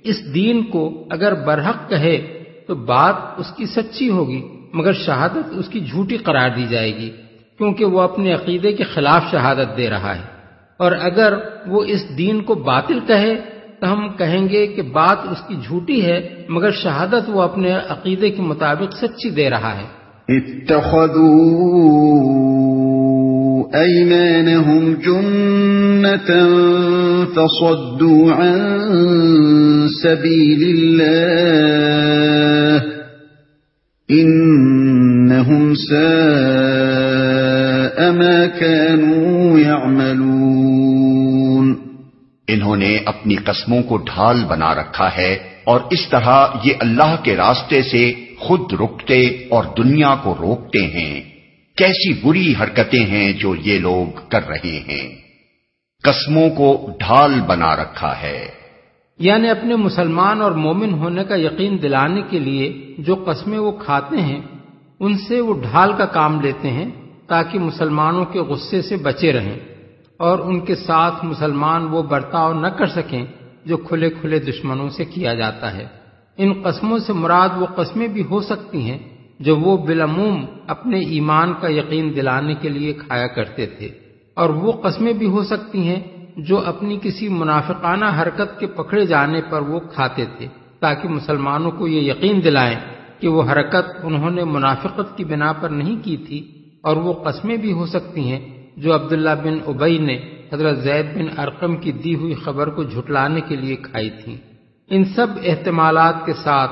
اس دین کو اگر برحق کہے تو بات اس کی سچی ہوگی، مگر شہادت اس کی جھوٹی قرار دی جائے گی، کیونکہ وہ اپنے عقیدے کے خلاف شہادت دے رہا ہے۔ اور اگر وہ اس دین کو باطل کہے تو ہم کہیں گے کہ بات اس کی جھوٹی ہے، مگر شہادت وہ اپنے عقیدے کے مطابق سچی دے رہا ہے۔ اتخذوا أيمانهم جنة فصدوا عن سبيل الله إنهم ساء ما كانوا يعملون انہوں نے اپنی قسموں کو ڈھال بنا رکھا ہے اور اس طرح یہ اللہ کے راستے سے خود رکتے اور دنیا کو روکتے ہیں۔ کیسی بری حرکتیں ہیں جو یہ لوگ کر رہے ہیں۔ قسموں کو ڈھال بنا رکھا ہے۔ یعنی اپنے مسلمان اور مومن ہونے کا یقین دلانے کے لیے جو قسمیں وہ کھاتے ہیں، ان سے وہ ڈھال کا کام لیتے ہیں تاکہ مسلمانوں کے غصے سے بچے رہیں۔ اور ان کے ساتھ مسلمان وہ برتاؤ نہ کر سکیں جو کھلے کھلے دشمنوں سے کیا جاتا ہے۔ ان قسموں سے مراد وہ قسمیں بھی ہو سکتی ہیں جو وہ بالعموم اپنے ایمان کا یقین دلانے کے لیے کھایا کرتے تھے۔ اور وہ قسمیں بھی ہو سکتی ہیں جو اپنی کسی منافقانہ حرکت کے پکڑے جانے پر وہ کھاتے تھے، تاکہ مسلمانوں کو یہ یقین دلائیں کہ وہ حرکت انہوں نے منافقت کی بنا پر نہیں کی تھی۔ اور وہ قسمیں بھی ہو سکتی ہیں جو عبداللہ بن ابئی نے حضرت زید بن ارقم کی دی ہوئی خبر کو جھٹلانے کے لیے کھائی تھی ان سب احتمالات کے ساتھ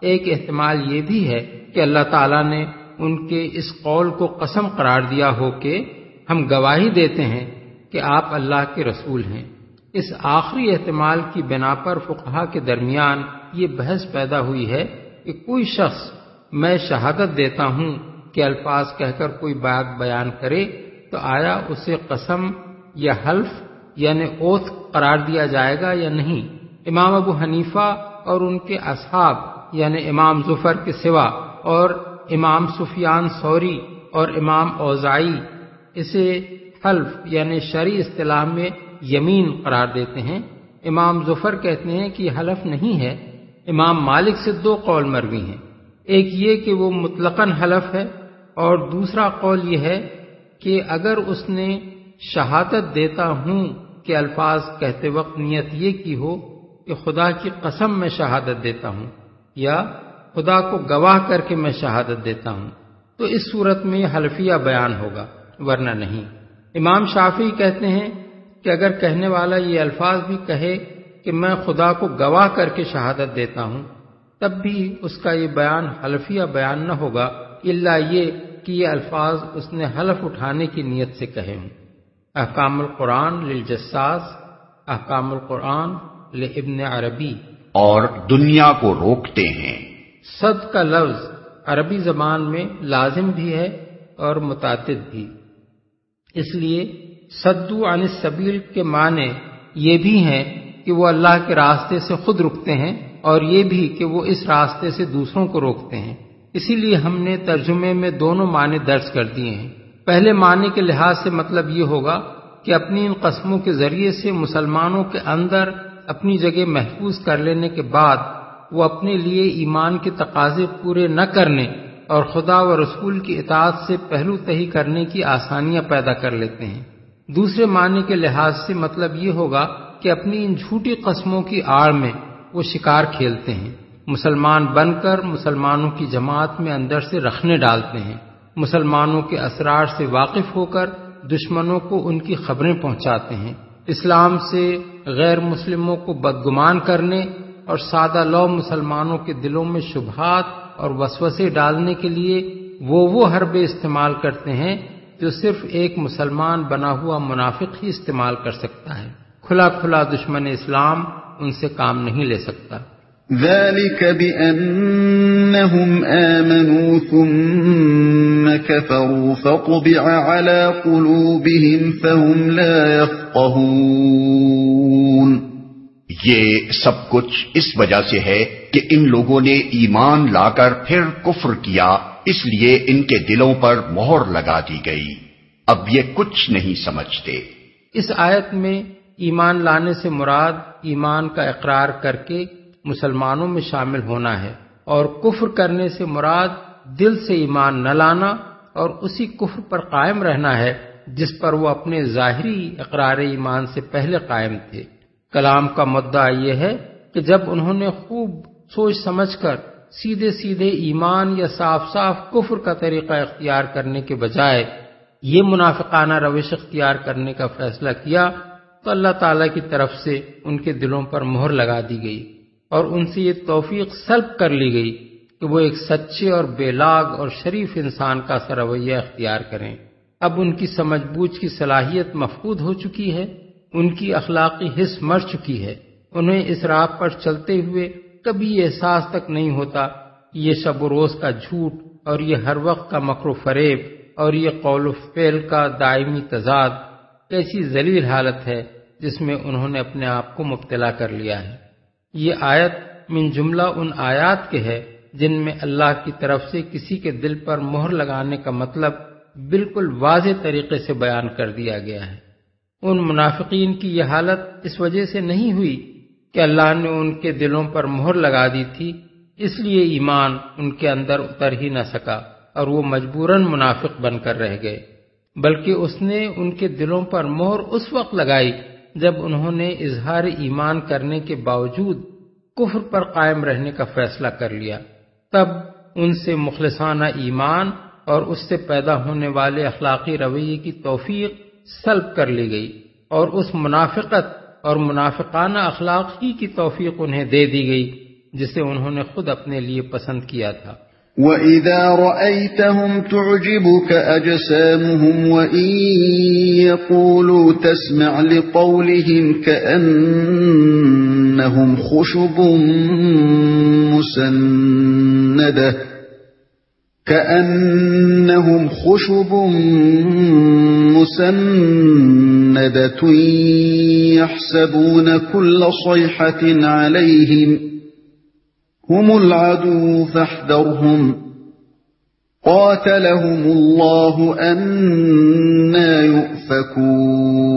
ایک احتمال یہ بھی ہے کہ اللہ تعالیٰ نے ان کے اس قول کو قسم قرار دیا ہو کہ ہم گواہی دیتے ہیں کہ آپ اللہ کے رسول ہیں۔ اس آخری احتمال کی بنا پر فقہا کے درمیان یہ بحث پیدا ہوئی ہے کہ کوئی شخص میں شہادت دیتا ہوں کہ الفاظ کہہ کر کوئی بات بیان کرے تو آیا اسے قسم یا حلف یعنی اوتھ قرار دیا جائے گا یا نہیں؟ امام ابو حنیفہ اور ان کے اصحاب یعنی امام ظفر کے سوا اور امام سفیان سوری اور امام اوزائی اسے حلف یعنی شرعی اصطلاح میں یمین قرار دیتے ہیں۔ امام ظفر کہتے ہیں کہ حلف نہیں ہے۔ امام مالک سے دو قول مروی ہیں۔ ایک یہ کہ وہ مطلقاً حلف ہے اور دوسرا قول یہ ہے کہ اگر اس نے شہادت دیتا ہوں کہ الفاظ کہتے وقت نیت یہ کی ہو کہ خدا کی قسم میں شہادت دیتا ہوں یا خدا کو گواہ کر کے میں شہادت دیتا ہوں۔ تو اس صورت میں یہ حلفیہ بیان ہوگا، ورنہ نہیں۔ امام شافی کہتے ہیں کہ اگر کہنے والا یہ الفاظ بھی کہے کہ میں خدا کو گواہ کر کے شہادت دیتا ہوں، تب بھی اس کا یہ بیان حلفیہ بیان نہ ہوگا اللہ یہ کہ یہ الفاظ اس نے حلف اٹھانے کی نیت سے کہے ہوں۔ احکام القرآن للجساس، احکام القرآن لابن عربی۔ اور دنیا کو روکتے ہیں۔ صد کا لفظ عربی زبان میں لازم بھی ہے اور متعدد بھی۔ اس لیے سدو عن السبیل کے معنی یہ بھی ہیں کہ وہ اللہ کے راستے سے خود رکتے ہیں اور یہ بھی کہ وہ اس راستے سے دوسروں کو روکتے ہیں۔ اسی لیے ہم نے ترجمے میں دونوں معنی درج کر دیے ہیں۔ پہلے معنی کے لحاظ سے مطلب یہ ہوگا کہ اپنی ان قسموں کے ذریعے سے مسلمانوں کے اندر اپنی جگہ محفوظ کر لینے کے بعد وہ اپنے لیے ایمان کے تقاضے پورے نہ کرنے اور خدا و رسول کی اطاعت سے پہلو تہی کرنے کی آسانیاں پیدا کر لیتے ہیں۔ دوسرے معنی کے لحاظ سے مطلب یہ ہوگا کہ اپنی ان جھوٹی قسموں کی آڑ میں وہ شکار کھیلتے ہیں۔ مسلمان بن کر مسلمانوں کی جماعت میں اندر سے رکھنے ڈالتے ہیں۔ مسلمانوں کے اسرار سے واقف ہو کر دشمنوں کو ان کی خبریں پہنچاتے ہیں۔ اسلام سے غیر مسلموں کو بدگمان کرنے اور سادہ لو مسلمانوں کے دلوں میں شبہات اور وسوسے ڈالنے کے لیے وہ وہ حربے استعمال کرتے ہیں جو صرف ایک مسلمان بنا ہوا منافق ہی استعمال کر سکتا ہے۔ کھلا کھلا دشمن اسلام ان سے کام نہیں لے سکتا۔ ذلك بأنهم آمنوا ثم كفروا فطبع على قلوبهم فهم لا يفقهون۔ یہ سب کچھ اس وجہ سے ہے کہ ان لوگوں نے ایمان لا کر پھر کفر کیا، اس لیے ان کے دلوں پر مہر لگا دی گئی۔ اب یہ کچھ نہیں سمجھتے۔ اس آیت میں ایمان لانے سے مراد ایمان کا اقرار کر کے مسلمانوں میں شامل ہونا ہے، اور کفر کرنے سے مراد دل سے ایمان نہ لانا اور اسی کفر پر قائم رہنا ہے، جس پر وہ اپنے ظاہری اقرار ایمان سے پہلے قائم تھے۔ کلام کا مدعا یہ ہے کہ جب انہوں نے خوب سوچ سمجھ کر سیدھے سیدھے ایمان یا صاف صاف کفر کا طریقہ اختیار کرنے کے بجائے یہ منافقانہ روش اختیار کرنے کا فیصلہ کیا، تو اللہ تعالی کی طرف سے ان کے دلوں پر مہر لگا دی گئی اور ان سے یہ توفیق سلب کر لی گئی کہ وہ ایک سچے اور بے لاگ اور شریف انسان کا سرویہ اختیار کریں۔ اب ان کی سمجھ بوجھ کی صلاحیت مفقود ہو چکی ہے۔ ان کی اخلاقی حص مر چکی ہے۔ انہیں اس راہ پر چلتے ہوئے کبھی احساس تک نہیں ہوتا یہ شب و روز کا جھوٹ اور یہ ہر وقت کا مکر و فریب اور یہ قول و فعل کا دائمی تضاد ایسی ذلیل حالت ہے جس میں انہوں نے اپنے آپ کو مبتلا کر لیا ہے۔ یہ آیت من جملہ ان آیات کے ہے جن میں اللہ کی طرف سے کسی کے دل پر مہر لگانے کا مطلب بالکل واضح طریقے سے بیان کر دیا گیا ہے۔ ان منافقین کی یہ حالت اس وجہ سے نہیں ہوئی کہ اللہ نے ان کے دلوں پر مہر لگا دی تھی، اس لیے ایمان ان کے اندر اتر ہی نہ سکا اور وہ مجبوراً منافق بن کر رہ گئے۔ بلکہ اس نے ان کے دلوں پر مہر اس وقت لگائی جب انہوں نے اظہار ایمان کرنے کے باوجود کفر پر قائم رہنے کا فیصلہ کر لیا۔ تب ان سے مخلصانہ ایمان اور اس سے پیدا ہونے والے اخلاقی رویے کی توفیق سلب کر لی گئی اور اس منافقت اور منافقانہ اخلاق ہی کی توفیق انہیں دے دی گئی جسے انہوں نے خود اپنے لیے پسند کیا تھا۔ وَإِذَا رَأَيْتَهُمْ تُعْجِبُكَ أَجْسَامُهُمْ وَإِن يَقُولُوا تَسْمَعْ لِقَوْلِهِمْ كَأَنَّهُمْ خُشُبٌ مُسَنَّدَةٌ كأنهم خشب مسندة يحسبون كل صيحة عليهم هم العدو فاحذرهم قاتلهم الله أنا يؤفكون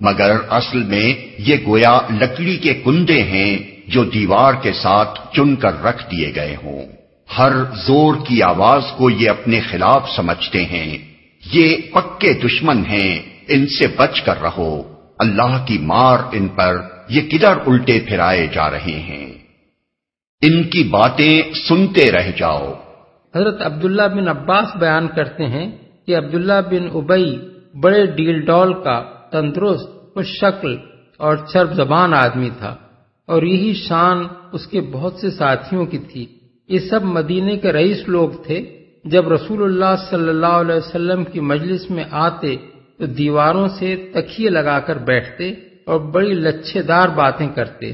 مگر اصل میں یہ گویا لکڑی کے کندے ہیں جو دیوار کے ساتھ چن کر رکھ دیے گئے ہوں۔ ہر زور کی آواز کو یہ اپنے خلاف سمجھتے ہیں۔ یہ پکے دشمن ہیں، ان سے بچ کر رہو۔ اللہ کی مار ان پر یہ کدھر الٹے پھرائے جا رہے ہیں۔ ان کی باتیں سنتے رہ جاؤ۔ حضرت عبداللہ بن عباس بیان کرتے ہیں کہ عبداللہ بن ابئی بڑے ڈیل ڈول کا تندرست خوش شکل اور چرب زبان آدمی تھا اور یہی شان اس کے بہت سے ساتھیوں کی تھی۔ یہ سب مدینے کے رئیس لوگ تھے۔ جب رسول اللہ صلی اللہ علیہ وسلم کی مجلس میں آتے تو دیواروں سے تکیے لگا کر بیٹھتے اور بڑی لچھے دار باتیں کرتے۔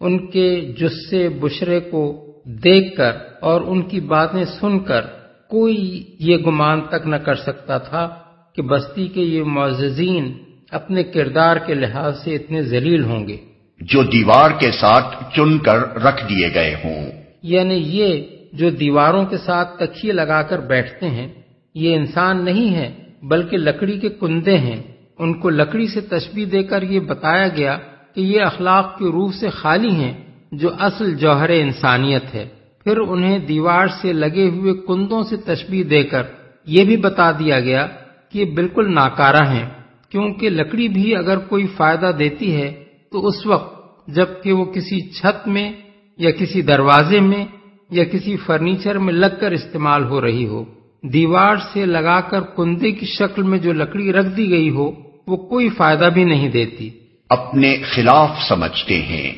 ان کے جسے بشرے کو دیکھ کر اور ان کی باتیں سن کر کوئی یہ گمان تک نہ کر سکتا تھا کہ بستی کے یہ معززین اپنے کردار کے لحاظ سے اتنے ذلیل ہوں گے۔ جو دیوار کے ساتھ چن کر رکھ دیے گئے ہوں۔ یعنی یہ جو دیواروں کے ساتھ تکیے لگا کر بیٹھتے ہیں یہ انسان نہیں ہے بلکہ لکڑی کے کندے ہیں۔ ان کو لکڑی سے تشبیح دے کر یہ بتایا گیا کہ یہ اخلاق کی روح سے خالی ہیں جو اصل جوہر انسانیت ہے۔ پھر انہیں دیوار سے لگے ہوئے کندوں سے تشبیح دے کر یہ بھی بتا دیا گیا کہ یہ بالکل ناکارہ ہیں۔ کیونکہ لکڑی بھی اگر کوئی فائدہ دیتی ہے تو اس وقت جبکہ وہ کسی چھت میں یا کسی دروازے میں یا کسی فرنیچر میں لگ کر استعمال ہو رہی ہو دیوار سے لگا کر کندے کی شکل میں جو لکڑی رکھ دی گئی ہو وہ کوئی فائدہ بھی نہیں دیتی۔ اپنے خلاف سمجھتے ہیں۔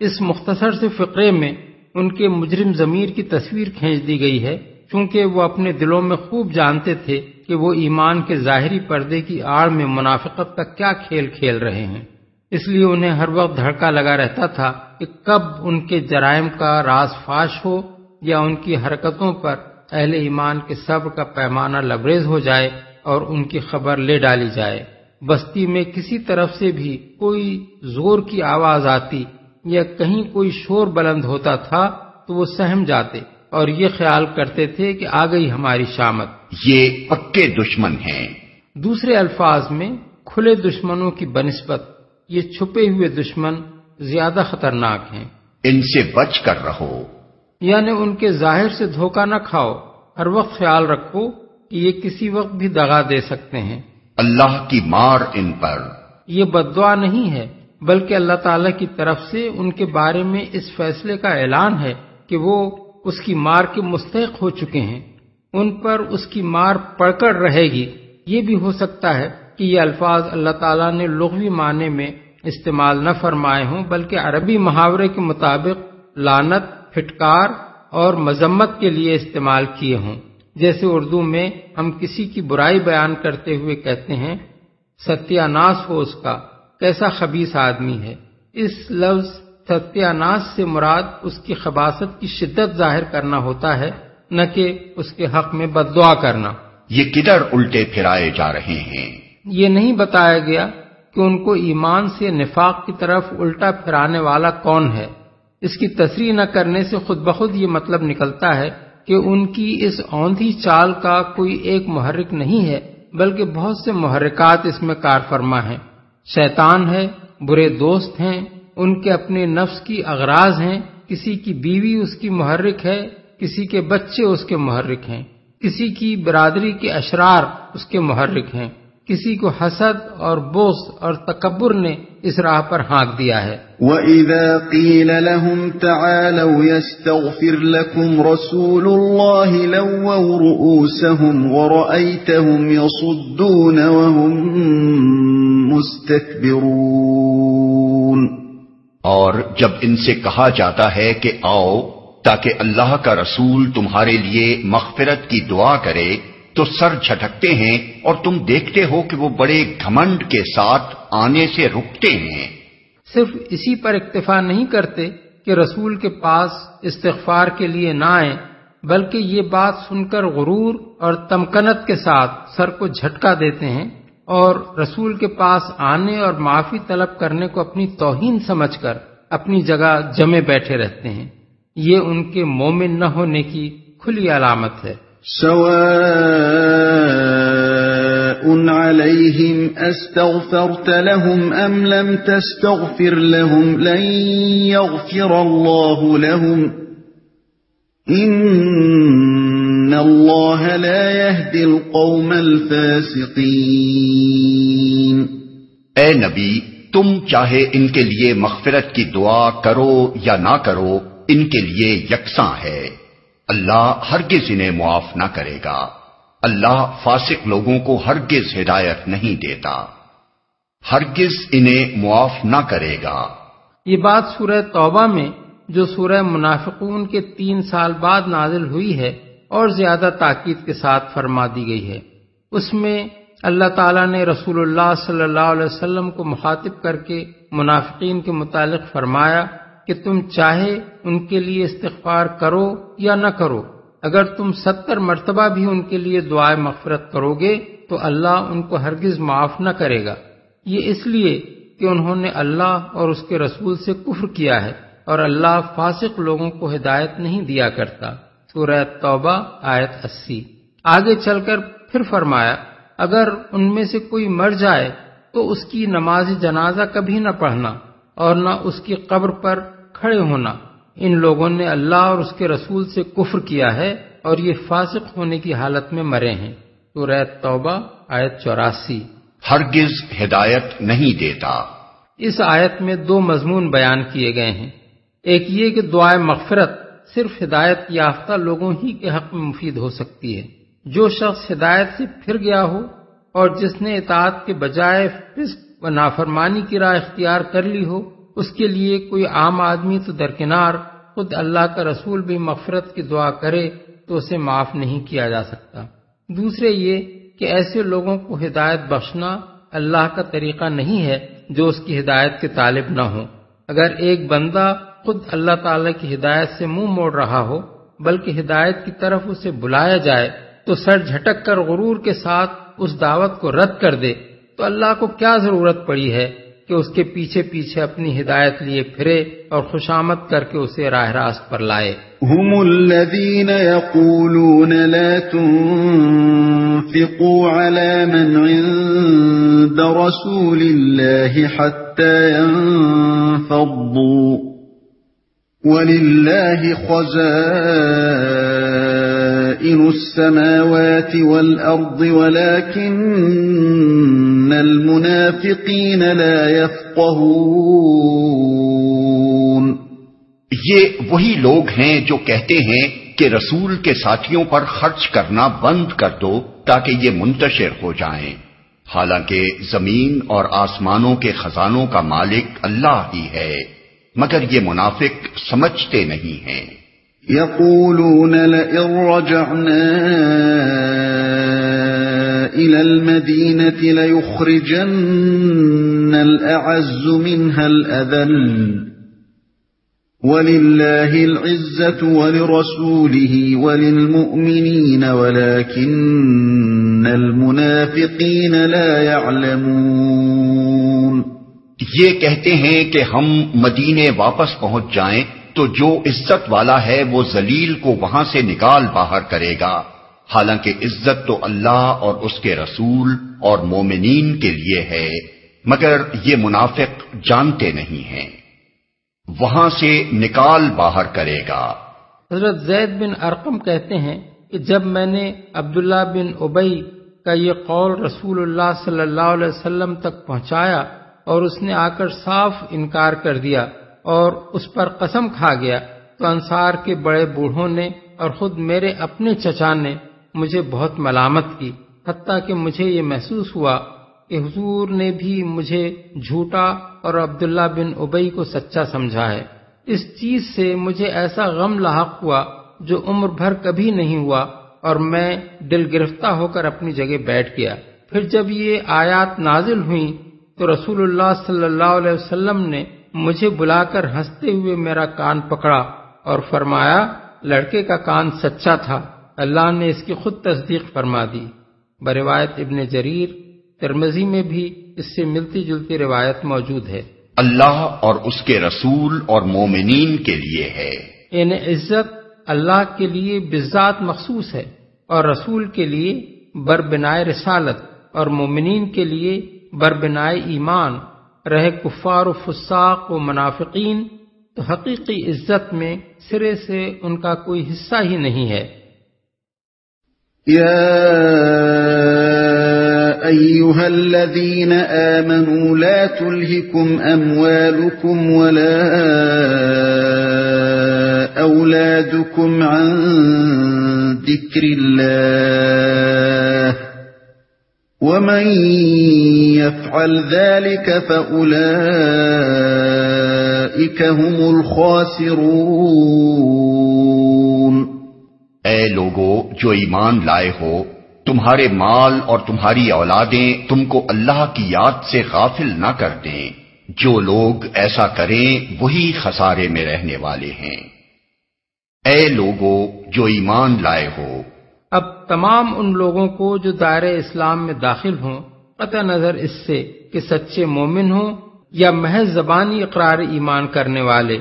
اس مختصر سے فقرے میں ان کے مجرم ضمیر کی تصویر کھینچ دی گئی ہے۔ چونکہ وہ اپنے دلوں میں خوب جانتے تھے کہ وہ ایمان کے ظاہری پردے کی آڑ میں منافقت کا کیا کھیل کھیل رہے ہیں۔ اس لیے انہیں ہر وقت دھڑکا لگا رہتا تھا کہ کب ان کے جرائم کا راز فاش ہو یا ان کی حرکتوں پر اہل ایمان کے صبر کا پیمانہ لبریز ہو جائے اور ان کی خبر لے ڈالی جائے۔ بستی میں کسی طرف سے بھی کوئی زور کی آواز آتی یا کہیں کوئی شور بلند ہوتا تھا تو وہ سہم جاتے۔ اور یہ خیال کرتے تھے کہ آ گئی ہماری شامت۔ یہ پکے دشمن ہیں۔ دوسرے الفاظ میں کھلے دشمنوں کی بنسبت یہ چھپے ہوئے دشمن زیادہ خطرناک ہیں۔ ان سے بچ کر رہو۔ یعنی ان کے ظاہر سے دھوکہ نہ کھاؤ۔ ہر وقت خیال رکھو کہ یہ کسی وقت بھی دگا دے سکتے ہیں۔ اللہ کی مار ان پر۔ یہ بدعا نہیں ہے بلکہ اللہ تعالی کی طرف سے ان کے بارے میں اس فیصلے کا اعلان ہے کہ وہ اس کی مار کے مستحق ہو چکے ہیں، ان پر اس کی مار پڑ کر رہے گی۔ یہ بھی ہو سکتا ہے کہ یہ الفاظ اللہ تعالیٰ نے لغوی معنی میں استعمال نہ فرمائے ہوں، بلکہ عربی محاورے کے مطابق لانت پھٹکار اور مذمت کے لیے استعمال کیے ہوں۔ جیسے اردو میں ہم کسی کی برائی بیان کرتے ہوئے کہتے ہیں، ستیہ ناس ہو اس کا، کیسا خبیص آدمی ہے۔ اس لفظ ستیہ سے مراد اس کی خباست کی شدت ظاہر کرنا ہوتا ہے نہ کہ اس کے حق میں بد دعا کرنا۔ یہ کدھر الٹے پھرائے جا رہے ہیں؟ یہ نہیں بتایا گیا کہ ان کو ایمان سے نفاق کی طرف الٹا پھرانے والا کون ہے۔ اس کی تصریح نہ کرنے سے خود بخود یہ مطلب نکلتا ہے کہ ان کی اس اوندھی چال کا کوئی ایک محرک نہیں ہے بلکہ بہت سے محرکات اس میں کار فرما ہیں۔ شیطان ہے برے دوست ہیں ان کے اپنے نفس کی اغراض ہیں، کسی کی بیوی اس کی محرک ہے، کسی کے بچے اس کے محرک ہیں، کسی کی برادری کے اشرار اس کے محرک ہیں، کسی کو حسد اور بوس اور تکبر نے اس راہ پر ہانک دیا ہے۔ وَإِذَا قِيلَ لَهُمْ تَعَالَوْا يَسْتَغْفِرْ لَكُمْ رَسُولُ اللَّهِ لَوَّوْا رُؤُوسَهُمْ وَرَأَيْتَهُمْ يَصُدُّونَ وَهُمْ مُسْتَكْبِرُونَ اور جب ان سے کہا جاتا ہے کہ آؤ، تاکہ اللہ کا رسول تمہارے لیے مغفرت کی دعا کرے، تو سر جھٹکتے ہیں اور تم دیکھتے ہو کہ وہ بڑے گھمنڈ کے ساتھ آنے سے رکتے ہیں۔ صرف اسی پر اکتفا نہیں کرتے کہ رسول کے پاس استغفار کے لیے نہ آئیں، بلکہ یہ بات سن کر غرور اور تمکنت کے ساتھ سر کو جھٹکا دیتے ہیں۔ اور رسول کے پاس آنے اور معافی طلب کرنے کو اپنی توہین سمجھ کر اپنی جگہ جمے بیٹھے رہتے ہیں۔ یہ ان کے مومن نہ ہونے کی کھلی علامت ہے۔ سواء عليهم أستغفرت لهم أم لم تستغفر لهم لن يغفر الله لهم إن الله لا يهدي القوم الفاسقين اے نبی تم چاہے ان کے لیے مغفرت کی دعا کرو یا نہ کرو ان کے لیے یکساں ہے۔ اللہ ہرگز انہیں معاف نہ کرے گا۔ اللہ فاسق لوگوں کو ہرگز ہدایت نہیں دیتا۔ ہرگز انہیں معاف نہ کرے گا۔ یہ بات سورہ توبہ میں جو سورہ منافقون کے تین سال بعد نازل ہوئی ہے اور زیادہ تاکید کے ساتھ فرما دی گئی ہے۔ اس میں اللہ تعالیٰ نے رسول اللہ صلی اللہ علیہ وسلم کو مخاطب کر کے منافقین کے متعلق فرمایا کہ تم چاہے ان کے لیے استغفار کرو یا نہ کرو۔ اگر تم ستر مرتبہ بھی ان کے لیے دعائیں مغفرت کرو گے تو اللہ ان کو ہرگز معاف نہ کرے گا۔ یہ اس لیے کہ انہوں نے اللہ اور اس کے رسول سے کفر کیا ہے اور اللہ فاسق لوگوں کو ہدایت نہیں دیا کرتا۔ سورہ توبہ آیت اسی۔ آگے چل کر پھر فرمایا اگر ان میں سے کوئی مر جائے تو اس کی نماز جنازہ کبھی نہ پڑھنا اور نہ اس کی قبر پر کھڑے ہونا۔ ان لوگوں نے اللہ اور اس کے رسول سے کفر کیا ہے اور یہ فاسق ہونے کی حالت میں مرے ہیں۔ سورہ توبہ آیت چوراسی۔ ہرگز ہدایت نہیں دیتا۔ اس آیت میں دو مضمون بیان کیے گئے ہیں۔ ایک یہ کہ دعائیں مغفرت صرف ہدایت یافتہ لوگوں ہی کے حق میں مفید ہو سکتی ہے۔ جو شخص ہدایت سے پھر گیا ہو اور جس نے اطاعت کے بجائے فسق و نافرمانی کی راہ اختیار کر لی ہو، اس کے لیے کوئی عام آدمی تو درکنار خود اللہ کا رسول بھی مغفرت کی دعا کرے تو اسے معاف نہیں کیا جا سکتا۔ دوسرے یہ کہ ایسے لوگوں کو ہدایت بخشنا اللہ کا طریقہ نہیں ہے جو اس کی ہدایت کے طالب نہ ہو اگر ایک بندہ خود اللہ تعالی کی ہدایت سے منہ موڑ رہا ہو، بلکہ ہدایت کی طرف اسے بلایا جائے، تو سر جھٹک کر غرور کے ساتھ اس دعوت کو رد کر دے۔ تو اللہ کو کیا ضرورت پڑی ہے کہ اس کے پیچھے پیچھے اپنی ہدایت لیے پھرے اور خوشامد کر کے اسے راہ راست پر لائے۔ هم الذين يقولون لا تنفقوا على من عند رسول الله حتى ينفضوا ولله خزائن خزائن السماوات والأرض، ولكن المنافقين لا يفقهون. یہ وہی لوگ ہیں جو کہتے ہیں کہ رسول کے ساتھیوں پر خرچ کرنا بند کر دو تاکہ یہ منتشر ہو جائیں۔ حالانکہ زمین اور آسمانوں کے خزانوں کا مالک اللہ ہی ہے۔ مگر یہ منافق سمجھتے نہیں ہیں۔ يقولون لئن رجعنا إلى المدينة ليخرجن الأعز منها الأذل ولله العزة ولرسوله وللمؤمنين ولكن المنافقين لا يعلمون۔ یہ کہتے ہیں کہ ہم مدینے واپس پہنچ جائیں تو جو عزت والا ہے وہ ذلیل کو وہاں سے نکال باہر کرے گا۔ حالانکہ عزت تو اللہ اور اس کے رسول اور مومنین کے لیے ہے، مگر یہ منافق جانتے نہیں ہیں۔ وہاں سے نکال باہر کرے گا۔ حضرت زید بن ارقم کہتے ہیں کہ جب میں نے عبداللہ بن ابئی کا یہ قول رسول اللہ صلی اللہ علیہ وسلم تک پہنچایا اور اس نے آ کر صاف انکار کر دیا اور اس پر قسم کھا گیا تو انصار کے بڑے بوڑھوں نے اور خود میرے اپنے چچا نے مجھے بہت ملامت کی، حتیٰ کہ مجھے یہ محسوس ہوا کہ حضور نے بھی مجھے جھوٹا اور عبداللہ بن ابئی کو سچا سمجھا ہے۔ اس چیز سے مجھے ایسا غم لاحق ہوا جو عمر بھر کبھی نہیں ہوا اور میں دل گرفتہ ہو کر اپنی جگہ بیٹھ گیا۔ پھر جب یہ آیات نازل ہوئیں تو رسول اللہ صلی اللہ علیہ وسلم نے مجھے بلا کر ہنستے ہوئے میرا کان پکڑا اور فرمایا لڑکے کا کان سچا تھا اللہ نے اس کی خود تصدیق فرما دی۔ بروایت ابن جریر ترمزی میں بھی اس سے ملتی جلتی روایت موجود ہے۔ اللہ اور اس کے رسول اور مومنین کے لیے ہے۔ ان عزت اللہ کے لیے بذات مخصوص ہے اور رسول کے لیے بربنائے رسالت اور مومنین کے لیے بربنائے ایمان رہے کفار و فساق و منافقین تو حقیقی عزت میں سرے سے ان کا کوئی حصہ ہی نہیں ہے۔ يا أيها الذين آمنوا لا تلهكم أموالكم ولا أولادكم عن ذكر الله ومن يفعل ذلك فأولئك هم الخاسرون اے لوگو، جو ایمان لائے ہو، تمہارے مال اور تمہاری اولادیں تم کو اللہ کی یاد سے غافل نہ کر دیں۔ جو لوگ ایسا کریں، وہی خسارے میں رہنے والے ہیں۔ اے لوگو، جو ایمان لائے ہو اب تمام ان لوگوں کو جو دائرہ اسلام میں داخل ہوں قطع نظر اس سے کہ سچے مومن ہوں یا محض زبانی اقرار ایمان کرنے والے،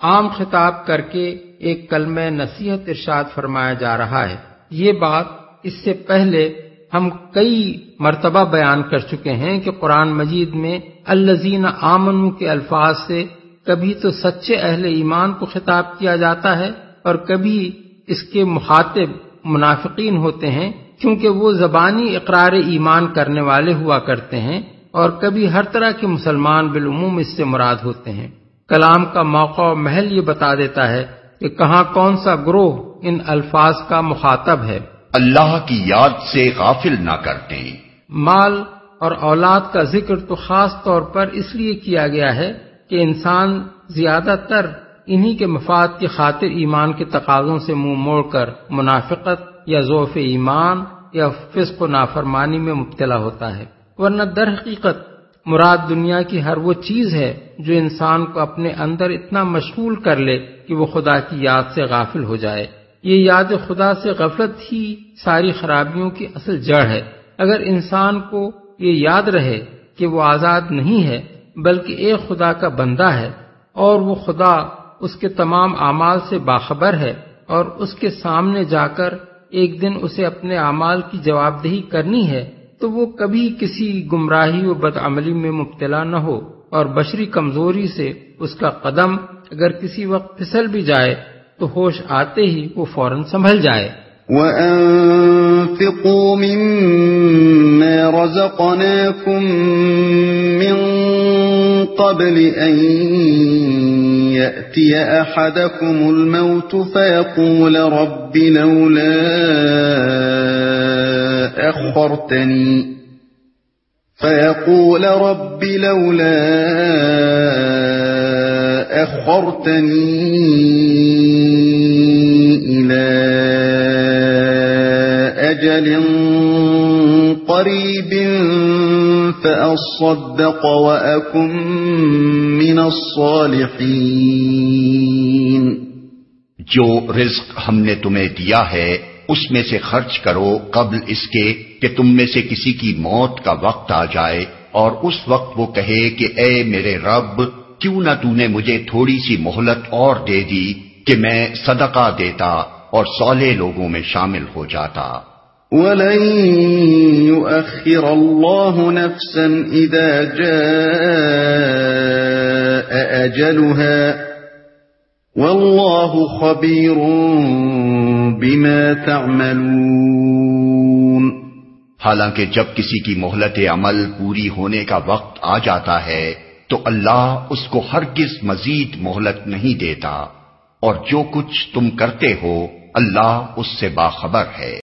عام خطاب کر کے ایک کلمہ نصیحت ارشاد فرمایا جا رہا ہے۔ یہ بات اس سے پہلے ہم کئی مرتبہ بیان کر چکے ہیں کہ قرآن مجید میں الزین آمنو کے الفاظ سے کبھی تو سچے اہل ایمان کو خطاب کیا جاتا ہے اور کبھی اس کے مخاطب منافقین ہوتے ہیں کیونکہ وہ زبانی اقرار ایمان کرنے والے ہوا کرتے ہیں اور کبھی ہر طرح کے مسلمان بالعموم اس سے مراد ہوتے ہیں۔ کلام کا موقع و محل یہ بتا دیتا ہے کہ کہاں کون سا گروہ ان الفاظ کا مخاطب ہے۔ اللہ کی یاد سے غافل نہ کرتے مال اور اولاد کا ذکر تو خاص طور پر اس لیے کیا گیا ہے کہ انسان زیادہ تر انہی کے مفاد کی خاطر ایمان کے تقاضوں سے منہ موڑ کر منافقت یا ذوف ایمان یا فسق و نافرمانی میں مبتلا ہوتا ہے۔ ورنہ در حقیقت مراد دنیا کی ہر وہ چیز ہے جو انسان کو اپنے اندر اتنا مشغول کر لے کہ وہ خدا کی یاد سے غافل ہو جائے۔ یہ یاد خدا سے غفلت ہی ساری خرابیوں کی اصل جڑ ہے۔ اگر انسان کو یہ یاد رہے کہ وہ آزاد نہیں ہے، بلکہ ایک خدا کا بندہ ہے اور وہ خدا اس کے تمام اعمال سے باخبر ہے اور اس کے سامنے جا کر ایک دن اسے اپنے اعمال کی جواب دہی کرنی ہے، تو وہ کبھی کسی گمراہی و بدعملی میں مبتلا نہ ہو اور بشری کمزوری سے اس کا قدم اگر کسی وقت پھسل بھی جائے، تو ہوش آتے ہی وہ فوراً سنبھل جائے۔ وَأَنفِقُوا مِمَّا رَزَقْنَاكُم مِّن قَبْلِ أَن يَأْتِيَ أَحَدَكُمُ الْمَوْتُ فَيَقُولَ رَبِّ لَوْلَا أَخَّرْتَنِي. فَيَقُولَ رَبِّ لَوْلَا أَخَّرْتَنِي أجل قريب فأصدق وأكن من الصالحين. جو رزق ہم نے تمہیں دیا ہے، اس میں سے خرچ کرو قبل اس کے کہ تم میں سے کسی کی موت کا وقت آ جائے، اور اس وقت وہ کہے کہ اے میرے رب، کیوں نہ تو نے مجھے تھوڑی سی مہلت اور دے دی کہ میں صدقہ دیتا اور سولے لوگوں میں شامل ہو جاتا۔ وَلَن يُؤَخِّرَ اللَّهُ نَفْسًا حالانکہ جب کسی کی مہلت عمل پوری ہونے کا وقت آ جاتا ہے، تو اللہ اس کو ہرگز مزید مہلت نہیں دیتا۔ اور جو کچھ تم کرتے ہو، اللہ اس سے باخبر ہے۔